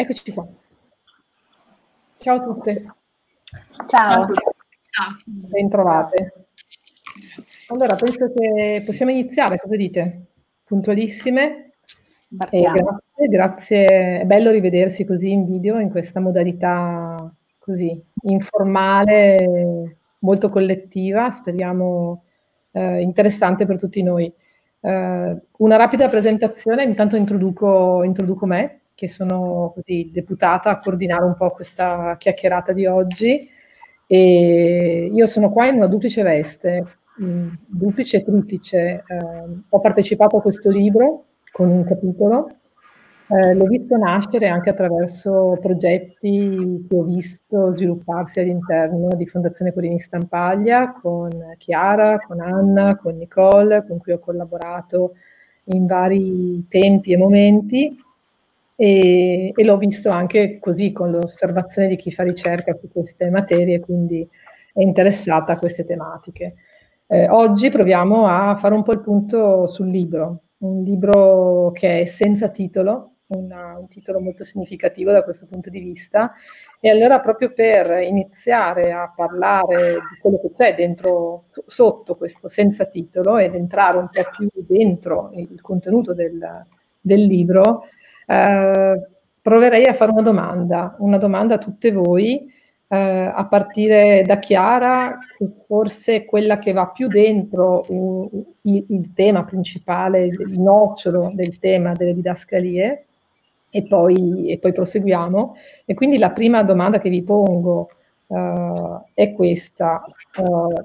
Eccoci qua. Ciao a tutte. Ciao. Bentrovate. Allora, penso che possiamo iniziare, cosa dite? Puntualissime. E grazie, grazie, è bello rivedersi così in video, in questa modalità così informale, molto collettiva, speriamo eh, interessante per tutti noi. Eh, una rapida presentazione, intanto introduco, introduco me, che sono così deputata a coordinare un po' questa chiacchierata di oggi. E io sono qua in una duplice veste, mh, duplice e triplice. Eh, ho partecipato a questo libro con un capitolo, eh, l'ho visto nascere anche attraverso progetti che ho visto svilupparsi all'interno di Fondazione Corini Stampaglia con Chiara, con Anna, con Nicole, con cui ho collaborato in vari tempi e momenti e, e l'ho visto anche così con l'osservazione di chi fa ricerca su queste materie, quindi è interessata a queste tematiche. Eh, oggi proviamo a fare un po' il punto sul libro, un libro che è senza titolo, una, un titolo molto significativo da questo punto di vista. E allora proprio per iniziare a parlare di quello che c'è dentro, sotto questo senza titolo ed entrare un po' più dentro il contenuto del, del libro, eh, proverei a fare una domanda, una domanda a tutte voi, eh, a partire da Chiara, che forse è quella che va più dentro uh, il, il, tema principale, il nocciolo del tema delle didascalie, e poi, e poi proseguiamo. E quindi la prima domanda che vi pongo uh, è questa. Uh,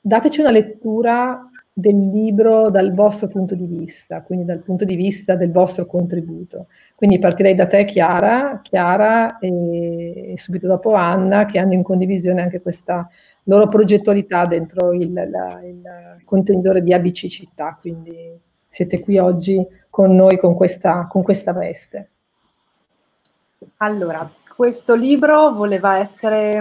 dateci una lettura del libro dal vostro punto di vista, quindi dal punto di vista del vostro contributo. Quindi partirei da te Chiara, Chiara e, subito dopo Anna che hanno in condivisione anche questa loro progettualità dentro il, la, il contenitore di ABC Città, quindi siete qui oggi con noi con questa, con questa veste. Allora, questo libro voleva essere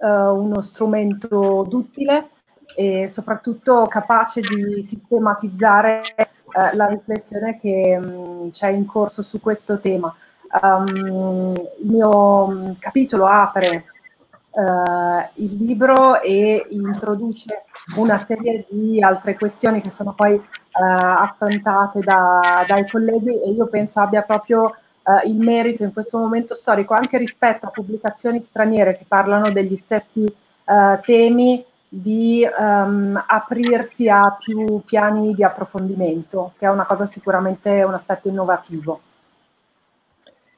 uh, uno strumento d'utile e soprattutto capace di sistematizzare uh, la riflessione che um, c'è in corso su questo tema. Um, il mio mm, capitolo apre uh, il libro e introduce una serie di altre questioni che sono poi affrontate da, dai colleghi e io penso abbia proprio uh, il merito in questo momento storico, anche rispetto a pubblicazioni straniere che parlano degli stessi uh, temi, di um, aprirsi a più piani di approfondimento, che è una cosa sicuramente un aspetto innovativo.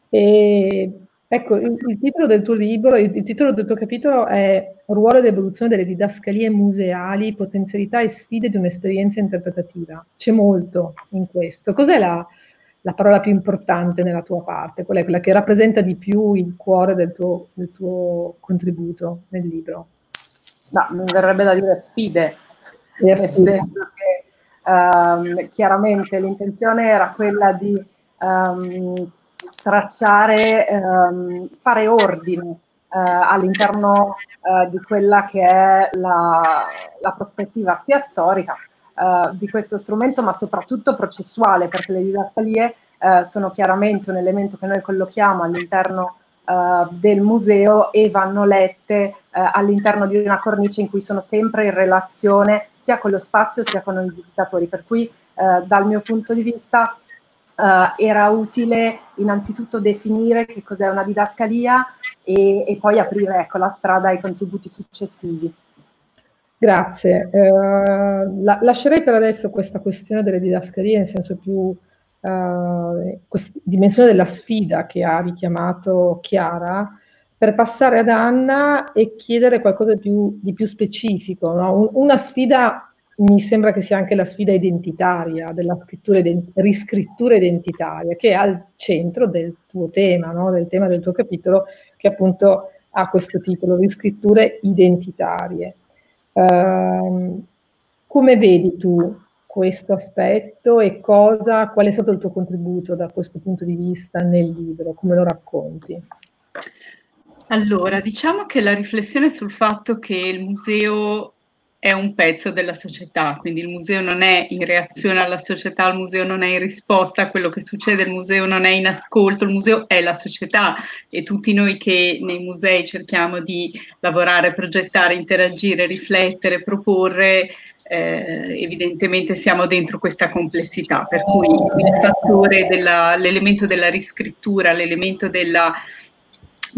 E, ecco, il, il, titolo del tuo libro, il, il, titolo del tuo capitolo è Ruolo ed evoluzione delle didascalie museali, potenzialità e sfide di un'esperienza interpretativa. C'è molto in questo. Cos'è la, la parola più importante nella tua parte? Qual è quella che rappresenta di più il cuore del tuo, del tuo contributo nel libro? No, mi verrebbe da dire sfide, nel senso che um, chiaramente l'intenzione era quella di um, tracciare, um, fare ordine uh, all'interno uh, di quella che è la, la prospettiva sia storica uh, di questo strumento, ma soprattutto processuale, perché le didascalie uh, sono chiaramente un elemento che noi collochiamo all'interno uh, del museo e vanno lette all'interno di una cornice in cui sono sempre in relazione sia con lo spazio sia con i visitatori. Per cui dal mio punto di vista Uh, era utile innanzitutto definire che cos'è una didascalia e, e poi aprire ecco, la strada ai contributi successivi. Grazie. Eh, la, lascerei per adesso questa questione delle didascalie in senso più eh, questa dimensione della sfida che ha richiamato Chiara per passare ad Anna e chiedere qualcosa di più, di più specifico. No? una sfida mi sembra che sia anche la sfida identitaria, della scrittura, riscrittura identitaria, che è al centro del tuo tema, no? del tema del tuo capitolo, che appunto ha questo titolo, riscritture identitarie. Uh, come vedi tu questo aspetto e cosa, qual è stato il tuo contributo da questo punto di vista nel libro? Come lo racconti? Allora, diciamo che la riflessione sul fatto che il museo è un pezzo della società, quindi il museo non è in reazione alla società, il museo non è in risposta a quello che succede, il museo non è in ascolto, il museo è la società e tutti noi che nei musei cerchiamo di lavorare, progettare, interagire, riflettere, proporre, eh, evidentemente siamo dentro questa complessità, per cui il fattore dell'elemento della riscrittura, l'elemento della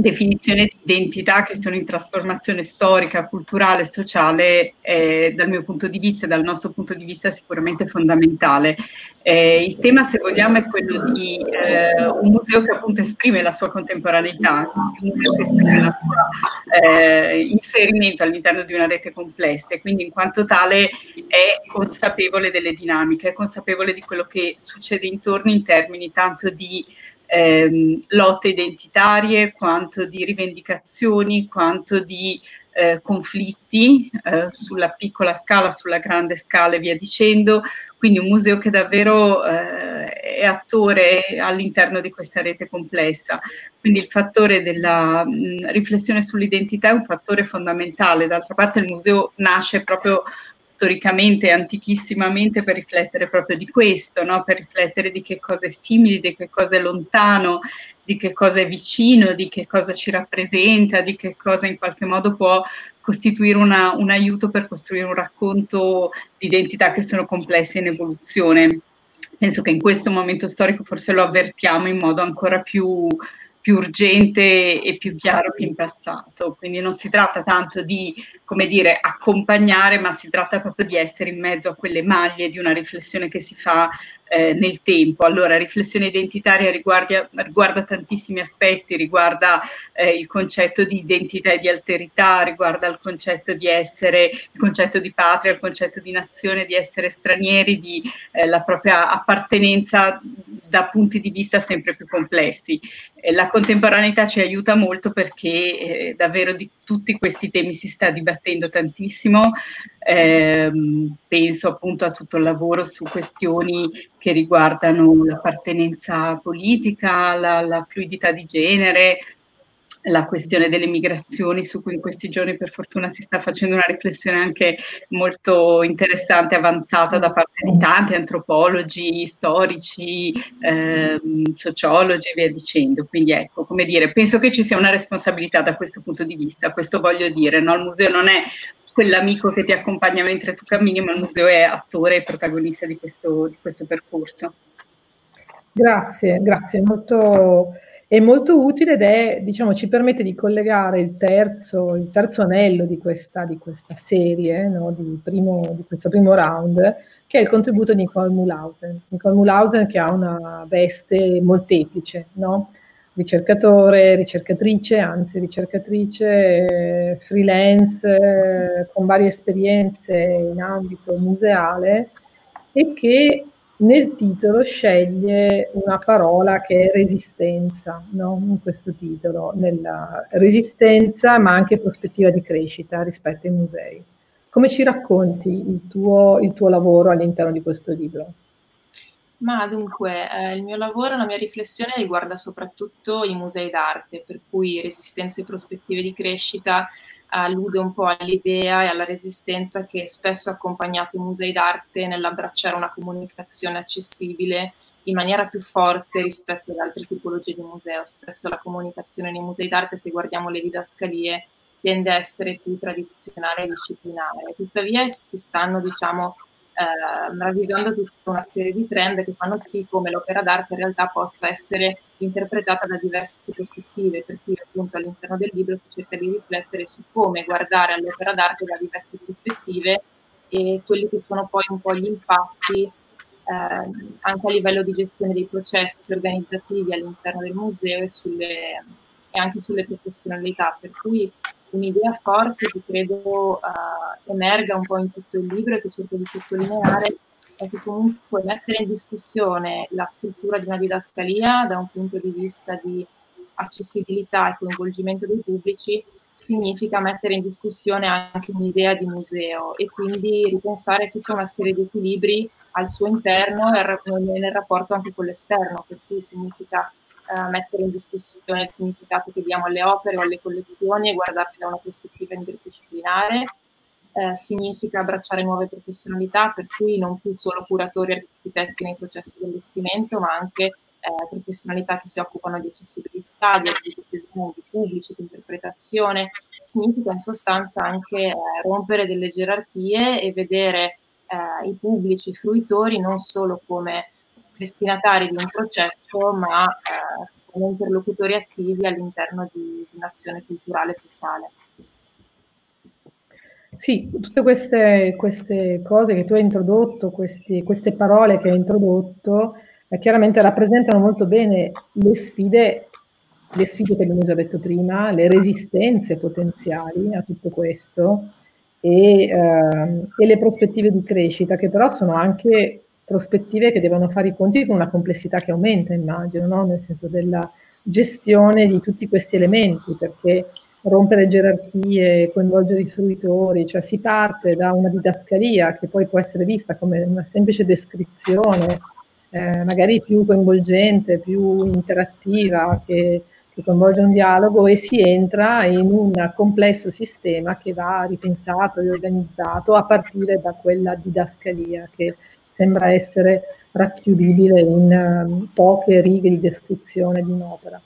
definizione di identità che sono in trasformazione storica, culturale, sociale, eh, dal mio punto di vista e dal nostro punto di vista sicuramente fondamentale. Eh, il tema, se vogliamo, è quello di eh, un museo che appunto esprime la sua contemporaneità, un museo che esprime il suo eh, inserimento all'interno di una rete complessa e quindi in quanto tale è consapevole delle dinamiche, è consapevole di quello che succede intorno in termini tanto di ehm, lotte identitarie, quanto di rivendicazioni, quanto di eh, conflitti eh, sulla piccola scala, sulla grande scala e via dicendo. Quindi un museo che davvero eh, è attore all'interno di questa rete complessa. Quindi il fattore della mh, riflessione sull'identità è un fattore fondamentale. D'altra parte il museo nasce proprio storicamente, antichissimamente, per riflettere proprio di questo, no? per riflettere di che cosa è simile, di che cosa è lontano, di che cosa è vicino, di che cosa ci rappresenta, di che cosa in qualche modo può costituire una, un aiuto per costruire un racconto di identità che sono complesse in evoluzione. Penso che in questo momento storico forse lo avvertiamo in modo ancora più, più urgente e più chiaro che in passato. Quindi non si tratta tanto di, come dire, accompagnare, ma si tratta proprio di essere in mezzo a quelle maglie di una riflessione che si fa eh, nel tempo. Allora, riflessione identitaria riguarda, riguarda tantissimi aspetti, riguarda eh, il concetto di identità e di alterità, riguarda il concetto di essere, il concetto di patria, il concetto di nazione, di essere stranieri, di eh, la propria appartenenza da punti di vista sempre più complessi. la contemporaneità ci aiuta molto perché eh, davvero di tutti questi temi si sta dibattendo tantissimo. Eh, penso appunto a tutto il lavoro su questioni che riguardano l'appartenenza politica, la, la fluidità di genere, la questione delle migrazioni su cui in questi giorni per fortuna si sta facendo una riflessione anche molto interessante, avanzata da parte di tanti antropologi, storici, ehm, sociologi e via dicendo. Quindi ecco, come dire, penso che ci sia una responsabilità da questo punto di vista, questo voglio dire, no? il museo non è quell'amico che ti accompagna mentre tu cammini, ma il museo è attore e protagonista di questo, di questo percorso. Grazie, grazie, molto, è molto utile ed è, diciamo, ci permette di collegare il terzo, il terzo anello di questa, di questa serie, no, di, primo, di questo primo round, che è il contributo di Nicole Mulhausen. Nicole Mulhausen che ha una veste molteplice, no? Ricercatore, ricercatrice, anzi ricercatrice freelance con varie esperienze in ambito museale e che nel titolo sceglie una parola che è resistenza, no? in questo titolo, nella resistenza ma anche prospettiva di crescita rispetto ai musei. Come ci racconti il tuo, il tuo lavoro all'interno di questo libro? Ma dunque, eh, il mio lavoro, la mia riflessione riguarda soprattutto i musei d'arte, per cui resistenze e prospettive di crescita allude un po' all'idea e alla resistenza che spesso ha accompagnato i musei d'arte nell'abbracciare una comunicazione accessibile in maniera più forte rispetto ad altre tipologie di museo. Spesso la comunicazione nei musei d'arte, se guardiamo le didascalie, tende a essere più tradizionale e disciplinare. Tuttavia si stanno, diciamo, eh, ravvisando tutta una serie di trend che fanno sì come l'opera d'arte in realtà possa essere interpretata da diverse prospettive, per cui appunto all'interno del libro si cerca di riflettere su come guardare all'opera d'arte da diverse prospettive e quelli che sono poi un po' gli impatti eh, anche a livello di gestione dei processi organizzativi all'interno del museo e, sulle, e anche sulle professionalità, per cui un'idea forte che credo uh, emerga un po' in tutto il libro e che cerco di sottolineare è che comunque mettere in discussione la struttura di una didascalia da un punto di vista di accessibilità e coinvolgimento dei pubblici significa mettere in discussione anche un'idea di museo e quindi ripensare tutta una serie di equilibri al suo interno e nel rapporto anche con l'esterno, per cui significa eh, mettere in discussione il significato che diamo alle opere o alle collezioni e guardarle da una prospettiva interdisciplinare eh, significa abbracciare nuove professionalità, per cui non più solo curatori e architetti nei processi di allestimento, ma anche eh, professionalità che si occupano di accessibilità, di esegutivismo di pubblici, di interpretazione. Significa in sostanza anche eh, rompere delle gerarchie e vedere eh, i pubblici, fruitori non solo come destinatari di un processo, ma eh, come interlocutori attivi all'interno di, di un'azione culturale e sociale. Sì, tutte queste, queste, cose che tu hai introdotto, questi, queste parole che hai introdotto, eh, chiaramente rappresentano molto bene le sfide, le sfide che abbiamo già detto prima, le resistenze potenziali a tutto questo e, eh, e le prospettive di crescita, che però sono anche prospettive che devono fare i conti con una complessità che aumenta, immagino, no? nel senso della gestione di tutti questi elementi, perché rompere gerarchie, coinvolgere i fruitori, cioè si parte da una didascalia che poi può essere vista come una semplice descrizione, eh, magari più coinvolgente, più interattiva, che, che coinvolge un dialogo e si entra in un complesso sistema che va ripensato, riorganizzato a partire da quella didascalia che sembra essere racchiudibile in um, poche righe di descrizione di un'opera.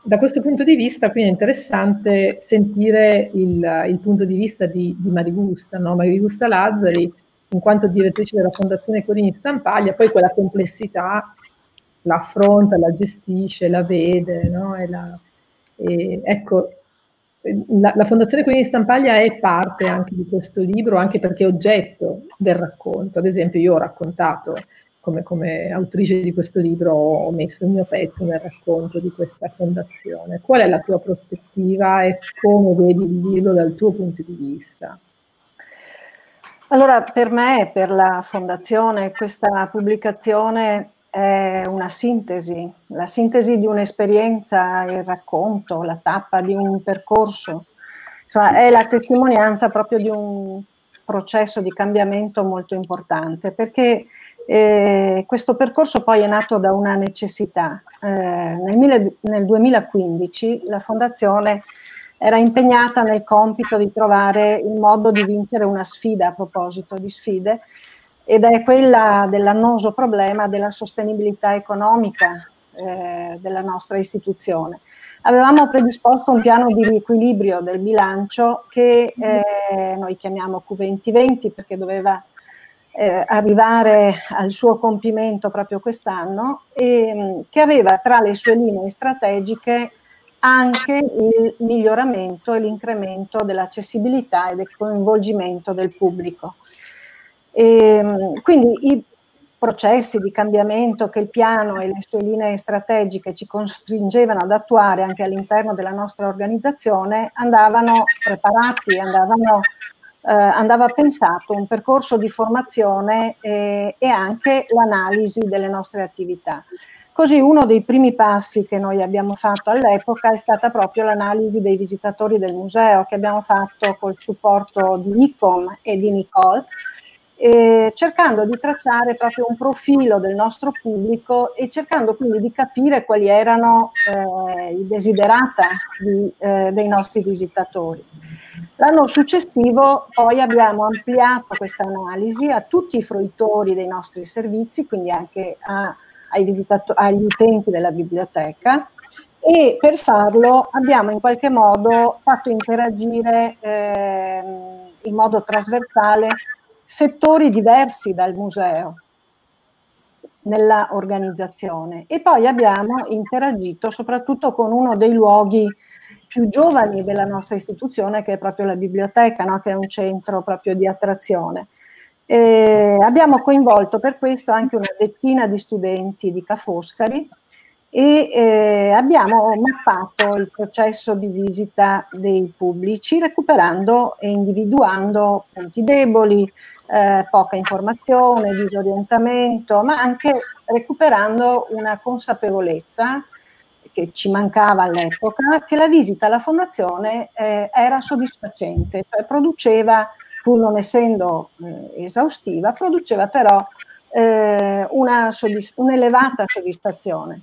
Da questo punto di vista, quindi è interessante sentire il, il punto di vista di, di Marigusta, no? Marigusta Lazzari, in quanto direttrice della Fondazione Corini Stampaglia, poi quella complessità la affronta, la gestisce, la vede, no? e la, e, ecco, la, la, Fondazione Quindi Stampaglia è parte anche di questo libro, anche perché è oggetto del racconto. Ad esempio, io ho raccontato, come, come autrice di questo libro, ho messo il mio pezzo nel racconto di questa fondazione. Qual è la tua prospettiva e come vedi il libro dal tuo punto di vista? Allora, per me, per la fondazione, questa pubblicazione è una sintesi, la sintesi di un'esperienza, il racconto, la tappa di un percorso, insomma è la testimonianza proprio di un processo di cambiamento molto importante perché eh, questo percorso poi è nato da una necessità. Eh, nel, mille, nel 2015 la Fondazione era impegnata nel compito di trovare il modo di vincere una sfida a proposito di sfide ed è quella dell'annoso problema della sostenibilità economica eh, della nostra istituzione. Avevamo predisposto un piano di riequilibrio del bilancio che eh, noi chiamiamo Q2020 perché doveva eh, arrivare al suo compimento proprio quest'anno e che aveva tra le sue linee strategiche anche il miglioramento e l'incremento dell'accessibilità e del coinvolgimento del pubblico. E, ehm, quindi i processi di cambiamento che il piano e le sue linee strategiche ci costringevano ad attuare anche all'interno della nostra organizzazione andavano preparati, andavano, eh, andava pensato un percorso di formazione eh, e anche l'analisi delle nostre attività. Così uno dei primi passi che noi abbiamo fatto all'epoca è stata proprio l'analisi dei visitatori del museo che abbiamo fatto col supporto di Nicom e di Nicole eh, cercando di tracciare proprio un profilo del nostro pubblico e cercando quindi di capire quali erano eh, i desiderata di, eh, dei nostri visitatori. L'anno successivo poi abbiamo ampliato questa analisi a tutti i fruitori dei nostri servizi, quindi anche a, agli utenti della biblioteca e per farlo abbiamo in qualche modo fatto interagire ehm, in modo trasversale settori diversi dal museo nella organizzazione e poi abbiamo interagito soprattutto con uno dei luoghi più giovani della nostra istituzione che è proprio la biblioteca, no? che è un centro proprio di attrazione. E abbiamo coinvolto per questo anche una decina di studenti di Ca' Foscari e eh, abbiamo mappato il processo di visita dei pubblici recuperando e individuando punti deboli, eh, poca informazione, disorientamento, ma anche recuperando una consapevolezza che ci mancava all'epoca, che la visita alla fondazione eh, era soddisfacente, cioè produceva, pur non essendo eh, esaustiva, produceva però eh, una soddisf- un'elevata soddisfazione.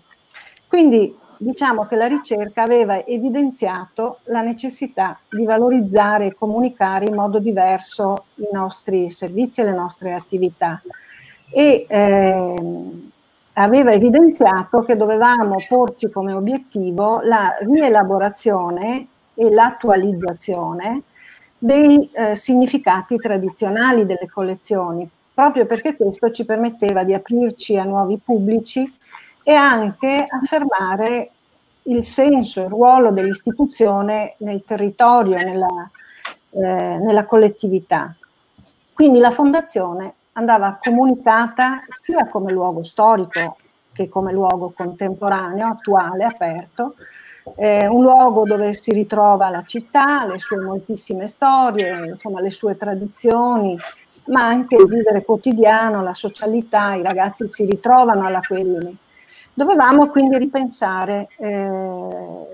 Quindi diciamo che la ricerca aveva evidenziato la necessità di valorizzare e comunicare in modo diverso i nostri servizi e le nostre attività. E eh, aveva evidenziato che dovevamo porci come obiettivo la rielaborazione e l'attualizzazione dei eh, significati tradizionali delle collezioni, proprio perché questo ci permetteva di aprirci a nuovi pubblici e anche affermare il senso, il ruolo dell'istituzione nel territorio, nella, eh, nella collettività. Quindi la fondazione andava comunicata sia come luogo storico che come luogo contemporaneo, attuale, aperto, eh, un luogo dove si ritrova la città, le sue moltissime storie, insomma, le sue tradizioni, ma anche il vivere quotidiano, la socialità, i ragazzi si ritrovano all'Aquilini. Dovevamo quindi ripensare eh,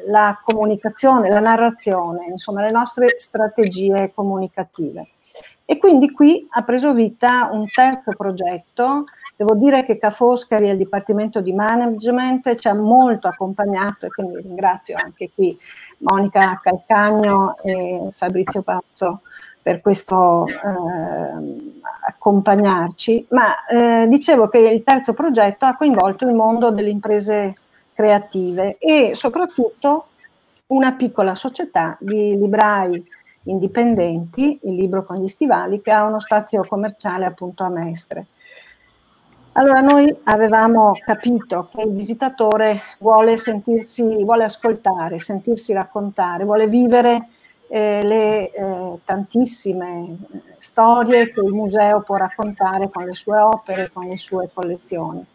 la comunicazione, la narrazione, insomma le nostre strategie comunicative. E quindi qui ha preso vita un terzo progetto. Devo dire che Ca' Foscari e il Dipartimento di Management ci ha molto accompagnato e quindi ringrazio anche qui Monica Calcagno e Fabrizio Pazzo per questo eh, accompagnarci, ma eh, dicevo che il terzo progetto ha coinvolto il mondo delle imprese creative e soprattutto una piccola società di librai indipendenti, il libro con gli stivali, che ha uno spazio commerciale appunto a Mestre. Allora noi avevamo capito che il visitatore vuole sentirsi, vuole ascoltare, sentirsi raccontare, vuole vivere eh, le eh, tantissime storie che il museo può raccontare con le sue opere, con le sue collezioni.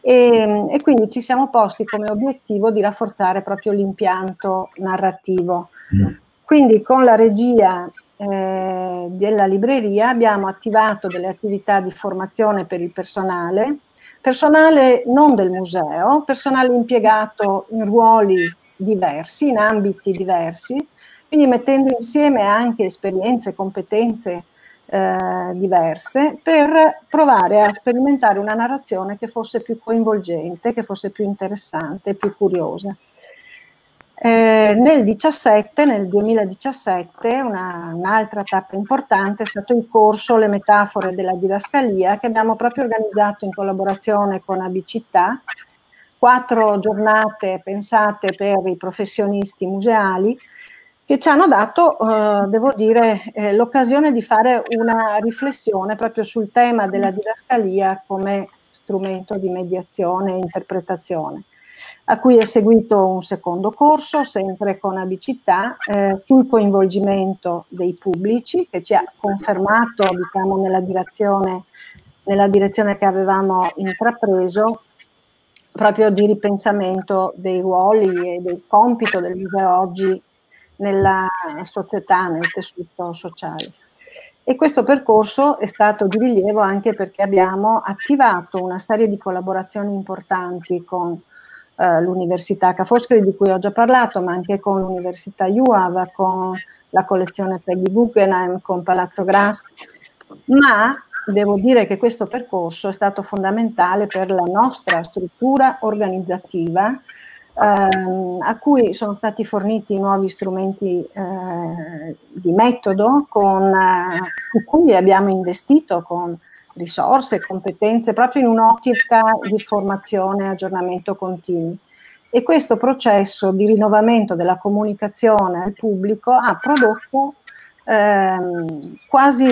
E, e quindi ci siamo posti come obiettivo di rafforzare proprio l'impianto narrativo. Mm. Quindi con la regia eh, della libreria abbiamo attivato delle attività di formazione per il personale, personale non del museo, personale impiegato in ruoli diversi, in ambiti diversi, quindi mettendo insieme anche esperienze, e competenze eh, diverse per provare a sperimentare una narrazione che fosse più coinvolgente, che fosse più interessante, più curiosa. Eh, nel 17, nel 2017, una, un'altra tappa importante è stato il corso Le metafore della didascalia che abbiamo proprio organizzato in collaborazione con Abicittà, quattro giornate pensate per i professionisti museali che ci hanno dato, eh, devo dire, eh, l'occasione di fare una riflessione proprio sul tema della didascalia come strumento di mediazione e interpretazione, a cui è seguito un secondo corso, sempre con abicità, eh, sul coinvolgimento dei pubblici, che ci ha confermato, diciamo, nella direzione, nella direzione che avevamo intrapreso, proprio di ripensamento dei ruoli e del compito del museo oggi nella società, nel tessuto sociale. E questo percorso è stato di rilievo anche perché abbiamo attivato una serie di collaborazioni importanti con eh, l'Università Ca' Foscari di cui ho già parlato, ma anche con l'Università UAV, con la collezione Peggy Guggenheim, con Palazzo Grass, ma devo dire che questo percorso è stato fondamentale per la nostra struttura organizzativa ehm, a cui sono stati forniti nuovi strumenti eh, di metodo con, eh, su cui abbiamo investito con risorse competenze proprio in un'ottica di formazione e aggiornamento continuo. E questo processo di rinnovamento della comunicazione al pubblico ha prodotto ehm, quasi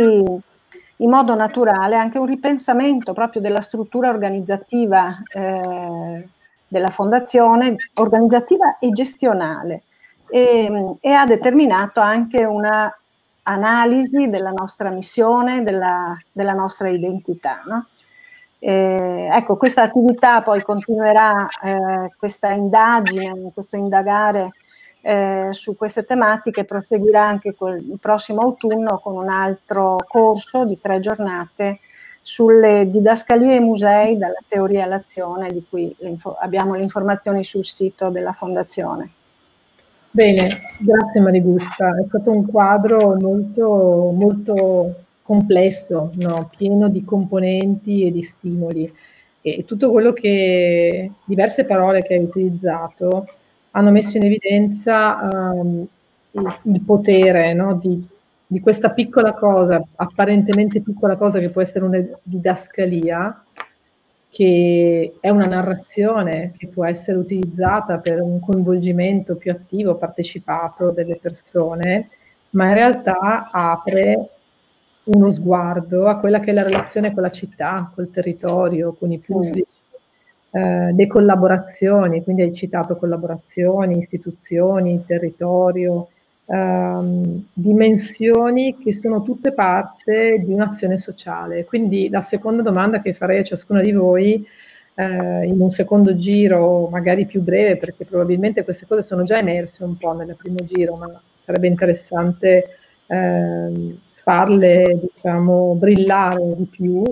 in modo naturale anche un ripensamento proprio della struttura organizzativa eh, della fondazione, organizzativa e gestionale, e, e ha determinato anche una analisi della nostra missione, della, della nostra identità. No? Eh, ecco, questa attività poi continuerà, eh, questa indagine, questo indagare eh, su queste tematiche proseguirà anche il prossimo autunno con un altro corso di tre giornate sulle didascalie e musei dalla teoria all'azione, di cui abbiamo le informazioni sul sito della Fondazione. Bene, grazie Marigusta, è stato un quadro molto, molto complesso, no? pieno di componenti e di stimoli e tutto quello che, diverse parole che hai utilizzato hanno messo in evidenza um, il, il, potere no, di, di, questa piccola cosa, apparentemente piccola cosa che può essere una didascalia, che è una narrazione che può essere utilizzata per un coinvolgimento più attivo, partecipato delle persone, ma in realtà apre uno sguardo a quella che è la relazione con la città, col territorio, con i pubblici, eh, le collaborazioni, quindi hai citato collaborazioni, istituzioni, territorio, ehm, dimensioni che sono tutte parte di un'azione sociale. Quindi la seconda domanda che farei a ciascuno di voi eh, in un secondo giro, magari più breve, perché probabilmente queste cose sono già emerse un po' nel primo giro, ma sarebbe interessante eh, farle diciamo, brillare di più.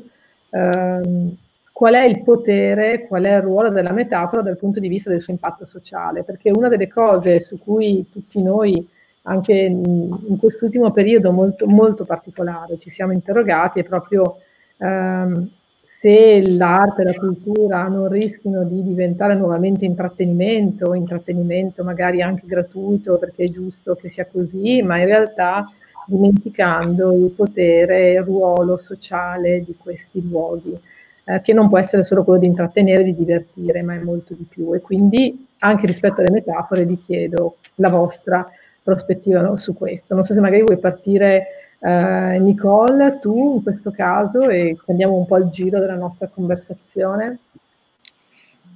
Eh, qual è il potere, qual è il ruolo della metafora dal punto di vista del suo impatto sociale? Perché una delle cose su cui tutti noi anche in quest'ultimo periodo molto, molto particolare ci siamo interrogati è proprio ehm, se l'arte e la cultura non rischino di diventare nuovamente intrattenimento, intrattenimento magari anche gratuito perché è giusto che sia così, ma in realtà dimenticando il potere e il ruolo sociale di questi luoghi, eh, che non può essere solo quello di intrattenere, di divertire, ma è molto di più. E quindi anche rispetto alle metafore vi chiedo la vostra prospettiva no, su questo. Non so se magari vuoi partire eh, Nicole, tu in questo caso, e prendiamo un po' il giro della nostra conversazione.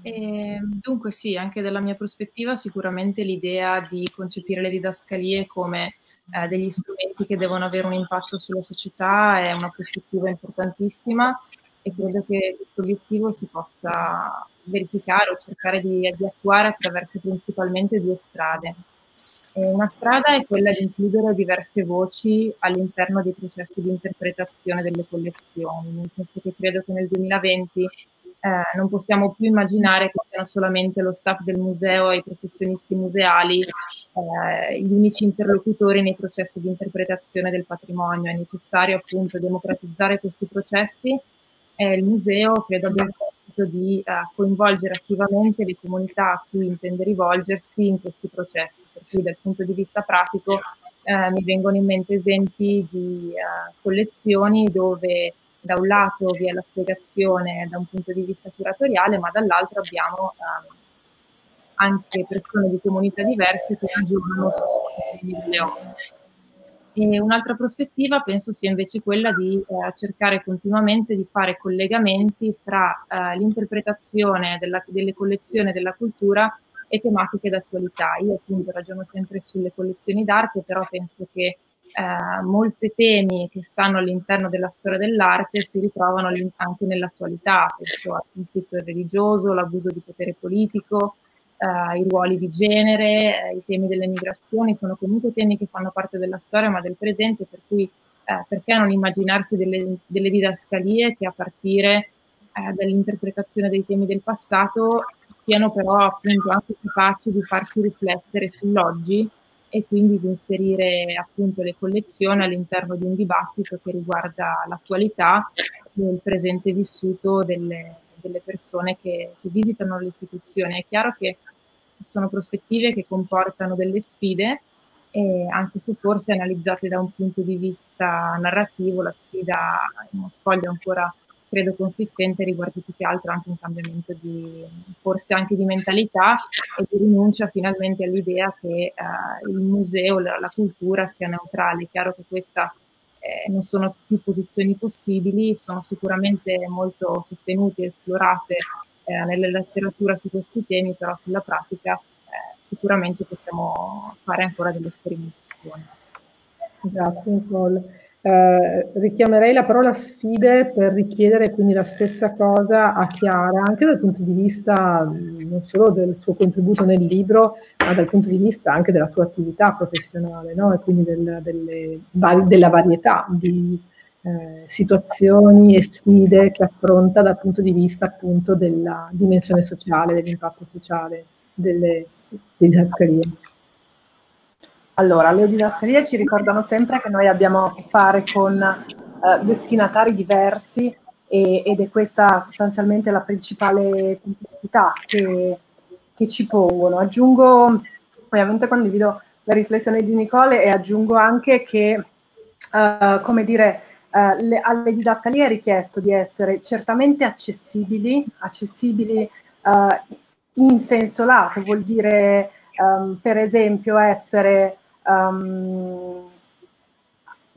E, dunque sì, anche dalla mia prospettiva sicuramente l'idea di concepire le didascalie come eh, degli strumenti che devono avere un impatto sulla società è una prospettiva importantissima e credo che questo obiettivo si possa verificare o cercare di, di attuare attraverso principalmente due strade. Una strada è quella di includere diverse voci all'interno dei processi di interpretazione delle collezioni, nel senso che credo che nel 2020 eh, non possiamo più immaginare che siano solamente lo staff del museo e i professionisti museali eh, gli unici interlocutori nei processi di interpretazione del patrimonio. È necessario appunto democratizzare questi processi e il museo credo abbia di eh, coinvolgere attivamente le comunità a cui intende rivolgersi in questi processi, per cui dal punto di vista pratico eh, mi vengono in mente esempi di eh, collezioni dove da un lato vi è la spiegazione da un punto di vista curatoriale, ma dall'altro abbiamo ehm, anche persone di comunità diverse che ragionano su delle opere. E un'altra prospettiva penso sia invece quella di eh, cercare continuamente di fare collegamenti fra eh, l'interpretazione della, delle collezioni della cultura e tematiche d'attualità. Io appunto ragiono sempre sulle collezioni d'arte, però penso che eh, molti temi che stanno all'interno della storia dell'arte si ritrovano anche nell'attualità, penso al conflitto religioso, l'abuso di potere politico, eh, i ruoli di genere, eh, i temi delle migrazioni, sono comunque temi che fanno parte della storia ma del presente, per cui eh, perché non immaginarsi delle, delle, didascalie che a partire eh, dall'interpretazione dei temi del passato siano però appunto anche capaci di farci riflettere sull'oggi e quindi di inserire appunto le collezioni all'interno di un dibattito che riguarda l'attualità e il presente vissuto delle, delle persone che, che visitano le istituzioni. È chiaro che sono prospettive che comportano delle sfide, anche se forse analizzate da un punto di vista narrativo, la sfida è uno sfoglio ancora credo consistente riguarda più che altro anche un cambiamento di forse anche di mentalità e di rinuncia finalmente all'idea che eh, il museo, la, la, cultura sia neutrale. È chiaro che questa eh, non sono più posizioni possibili, sono sicuramente molto sostenute esplorate eh, nella letteratura su questi temi, però sulla pratica eh, sicuramente possiamo fare ancora delle sperimentazioni. Grazie Nicole. Eh, richiamerei la parola sfide per richiedere quindi la stessa cosa a Chiara, anche dal punto di vista non solo del suo contributo nel libro, ma dal punto di vista anche della sua attività professionale, no? e quindi del, delle, della varietà di eh, situazioni e sfide che affronta dal punto di vista appunto della dimensione sociale, dell'impatto sociale delle, didascalie. Allora, le didascalie ci ricordano sempre che noi abbiamo a che fare con eh, destinatari diversi e, ed è questa sostanzialmente la principale complessità che, che che ci pongono. Aggiungo, ovviamente condivido la riflessione di Nicole e aggiungo anche che, uh, come dire, uh, le, alle didascalie è richiesto di essere certamente accessibili, accessibili uh, in senso lato, vuol dire um, per esempio essere um,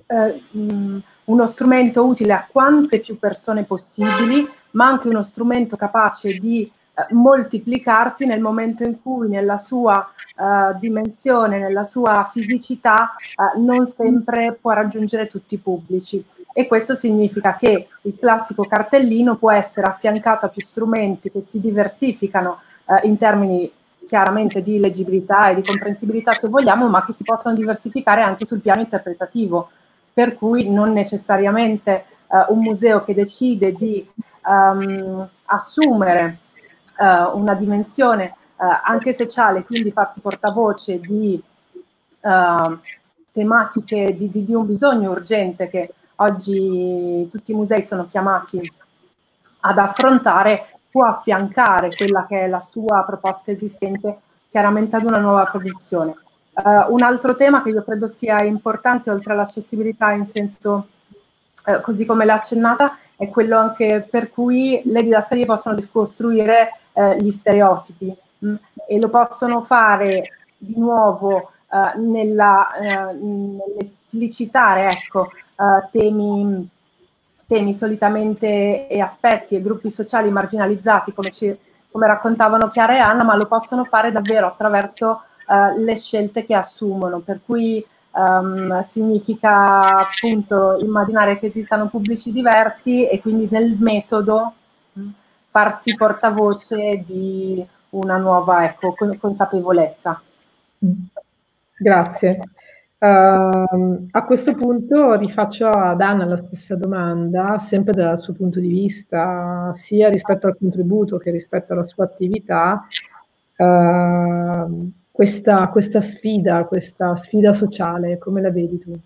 uh, uno strumento utile a quante più persone possibili, ma anche uno strumento capace di uh, moltiplicarsi nel momento in cui nella sua uh, dimensione, nella sua fisicità, non sempre può raggiungere tutti i pubblici. E questo significa che il classico cartellino può essere affiancato a più strumenti che si diversificano in termini chiaramente di leggibilità e di comprensibilità se vogliamo, ma che si possono diversificare anche sul piano interpretativo, per cui non necessariamente uh, un museo che decide di um, assumere uh, una dimensione uh, anche sociale, quindi farsi portavoce di tematiche, di, di, di un bisogno urgente che oggi tutti i musei sono chiamati ad affrontare, può affiancare quella che è la sua proposta esistente chiaramente ad una nuova produzione. Uh, un altro tema che io credo sia importante, oltre all'accessibilità in senso uh, così come l'ha accennata, è quello anche per cui le didascalie possono discostruire uh, gli stereotipi mh, mm, e lo possono fare di nuovo nella, nell'esplicitare ecco, temi temi solitamente e aspetti e gruppi sociali marginalizzati come, ci, come raccontavano Chiara e Anna, ma lo possono fare davvero attraverso uh, le scelte che assumono, per cui um, significa appunto immaginare che esistano pubblici diversi e quindi nel metodo mm, farsi portavoce di una nuova ecco, consapevolezza. Grazie. Uh, a questo punto rifaccio ad Anna la stessa domanda, sempre dal suo punto di vista, sia rispetto al contributo che rispetto alla sua attività. Uh, questa, questa sfida, questa sfida sociale, come la vedi tu?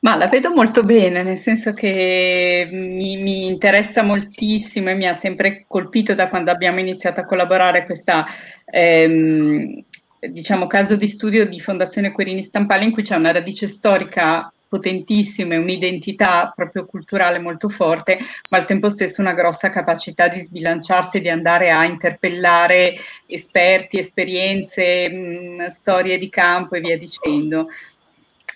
Ma la vedo molto bene, nel senso che mi, mi, interessa moltissimo e mi ha sempre colpito da quando abbiamo iniziato a collaborare questa ehm, diciamo, caso di studio di Fondazione Querini Stampale in cui c'è una radice storica potentissima e un'identità proprio culturale molto forte, ma al tempo stesso una grossa capacità di sbilanciarsi di andare a interpellare esperti, esperienze, mh, storie di campo e via dicendo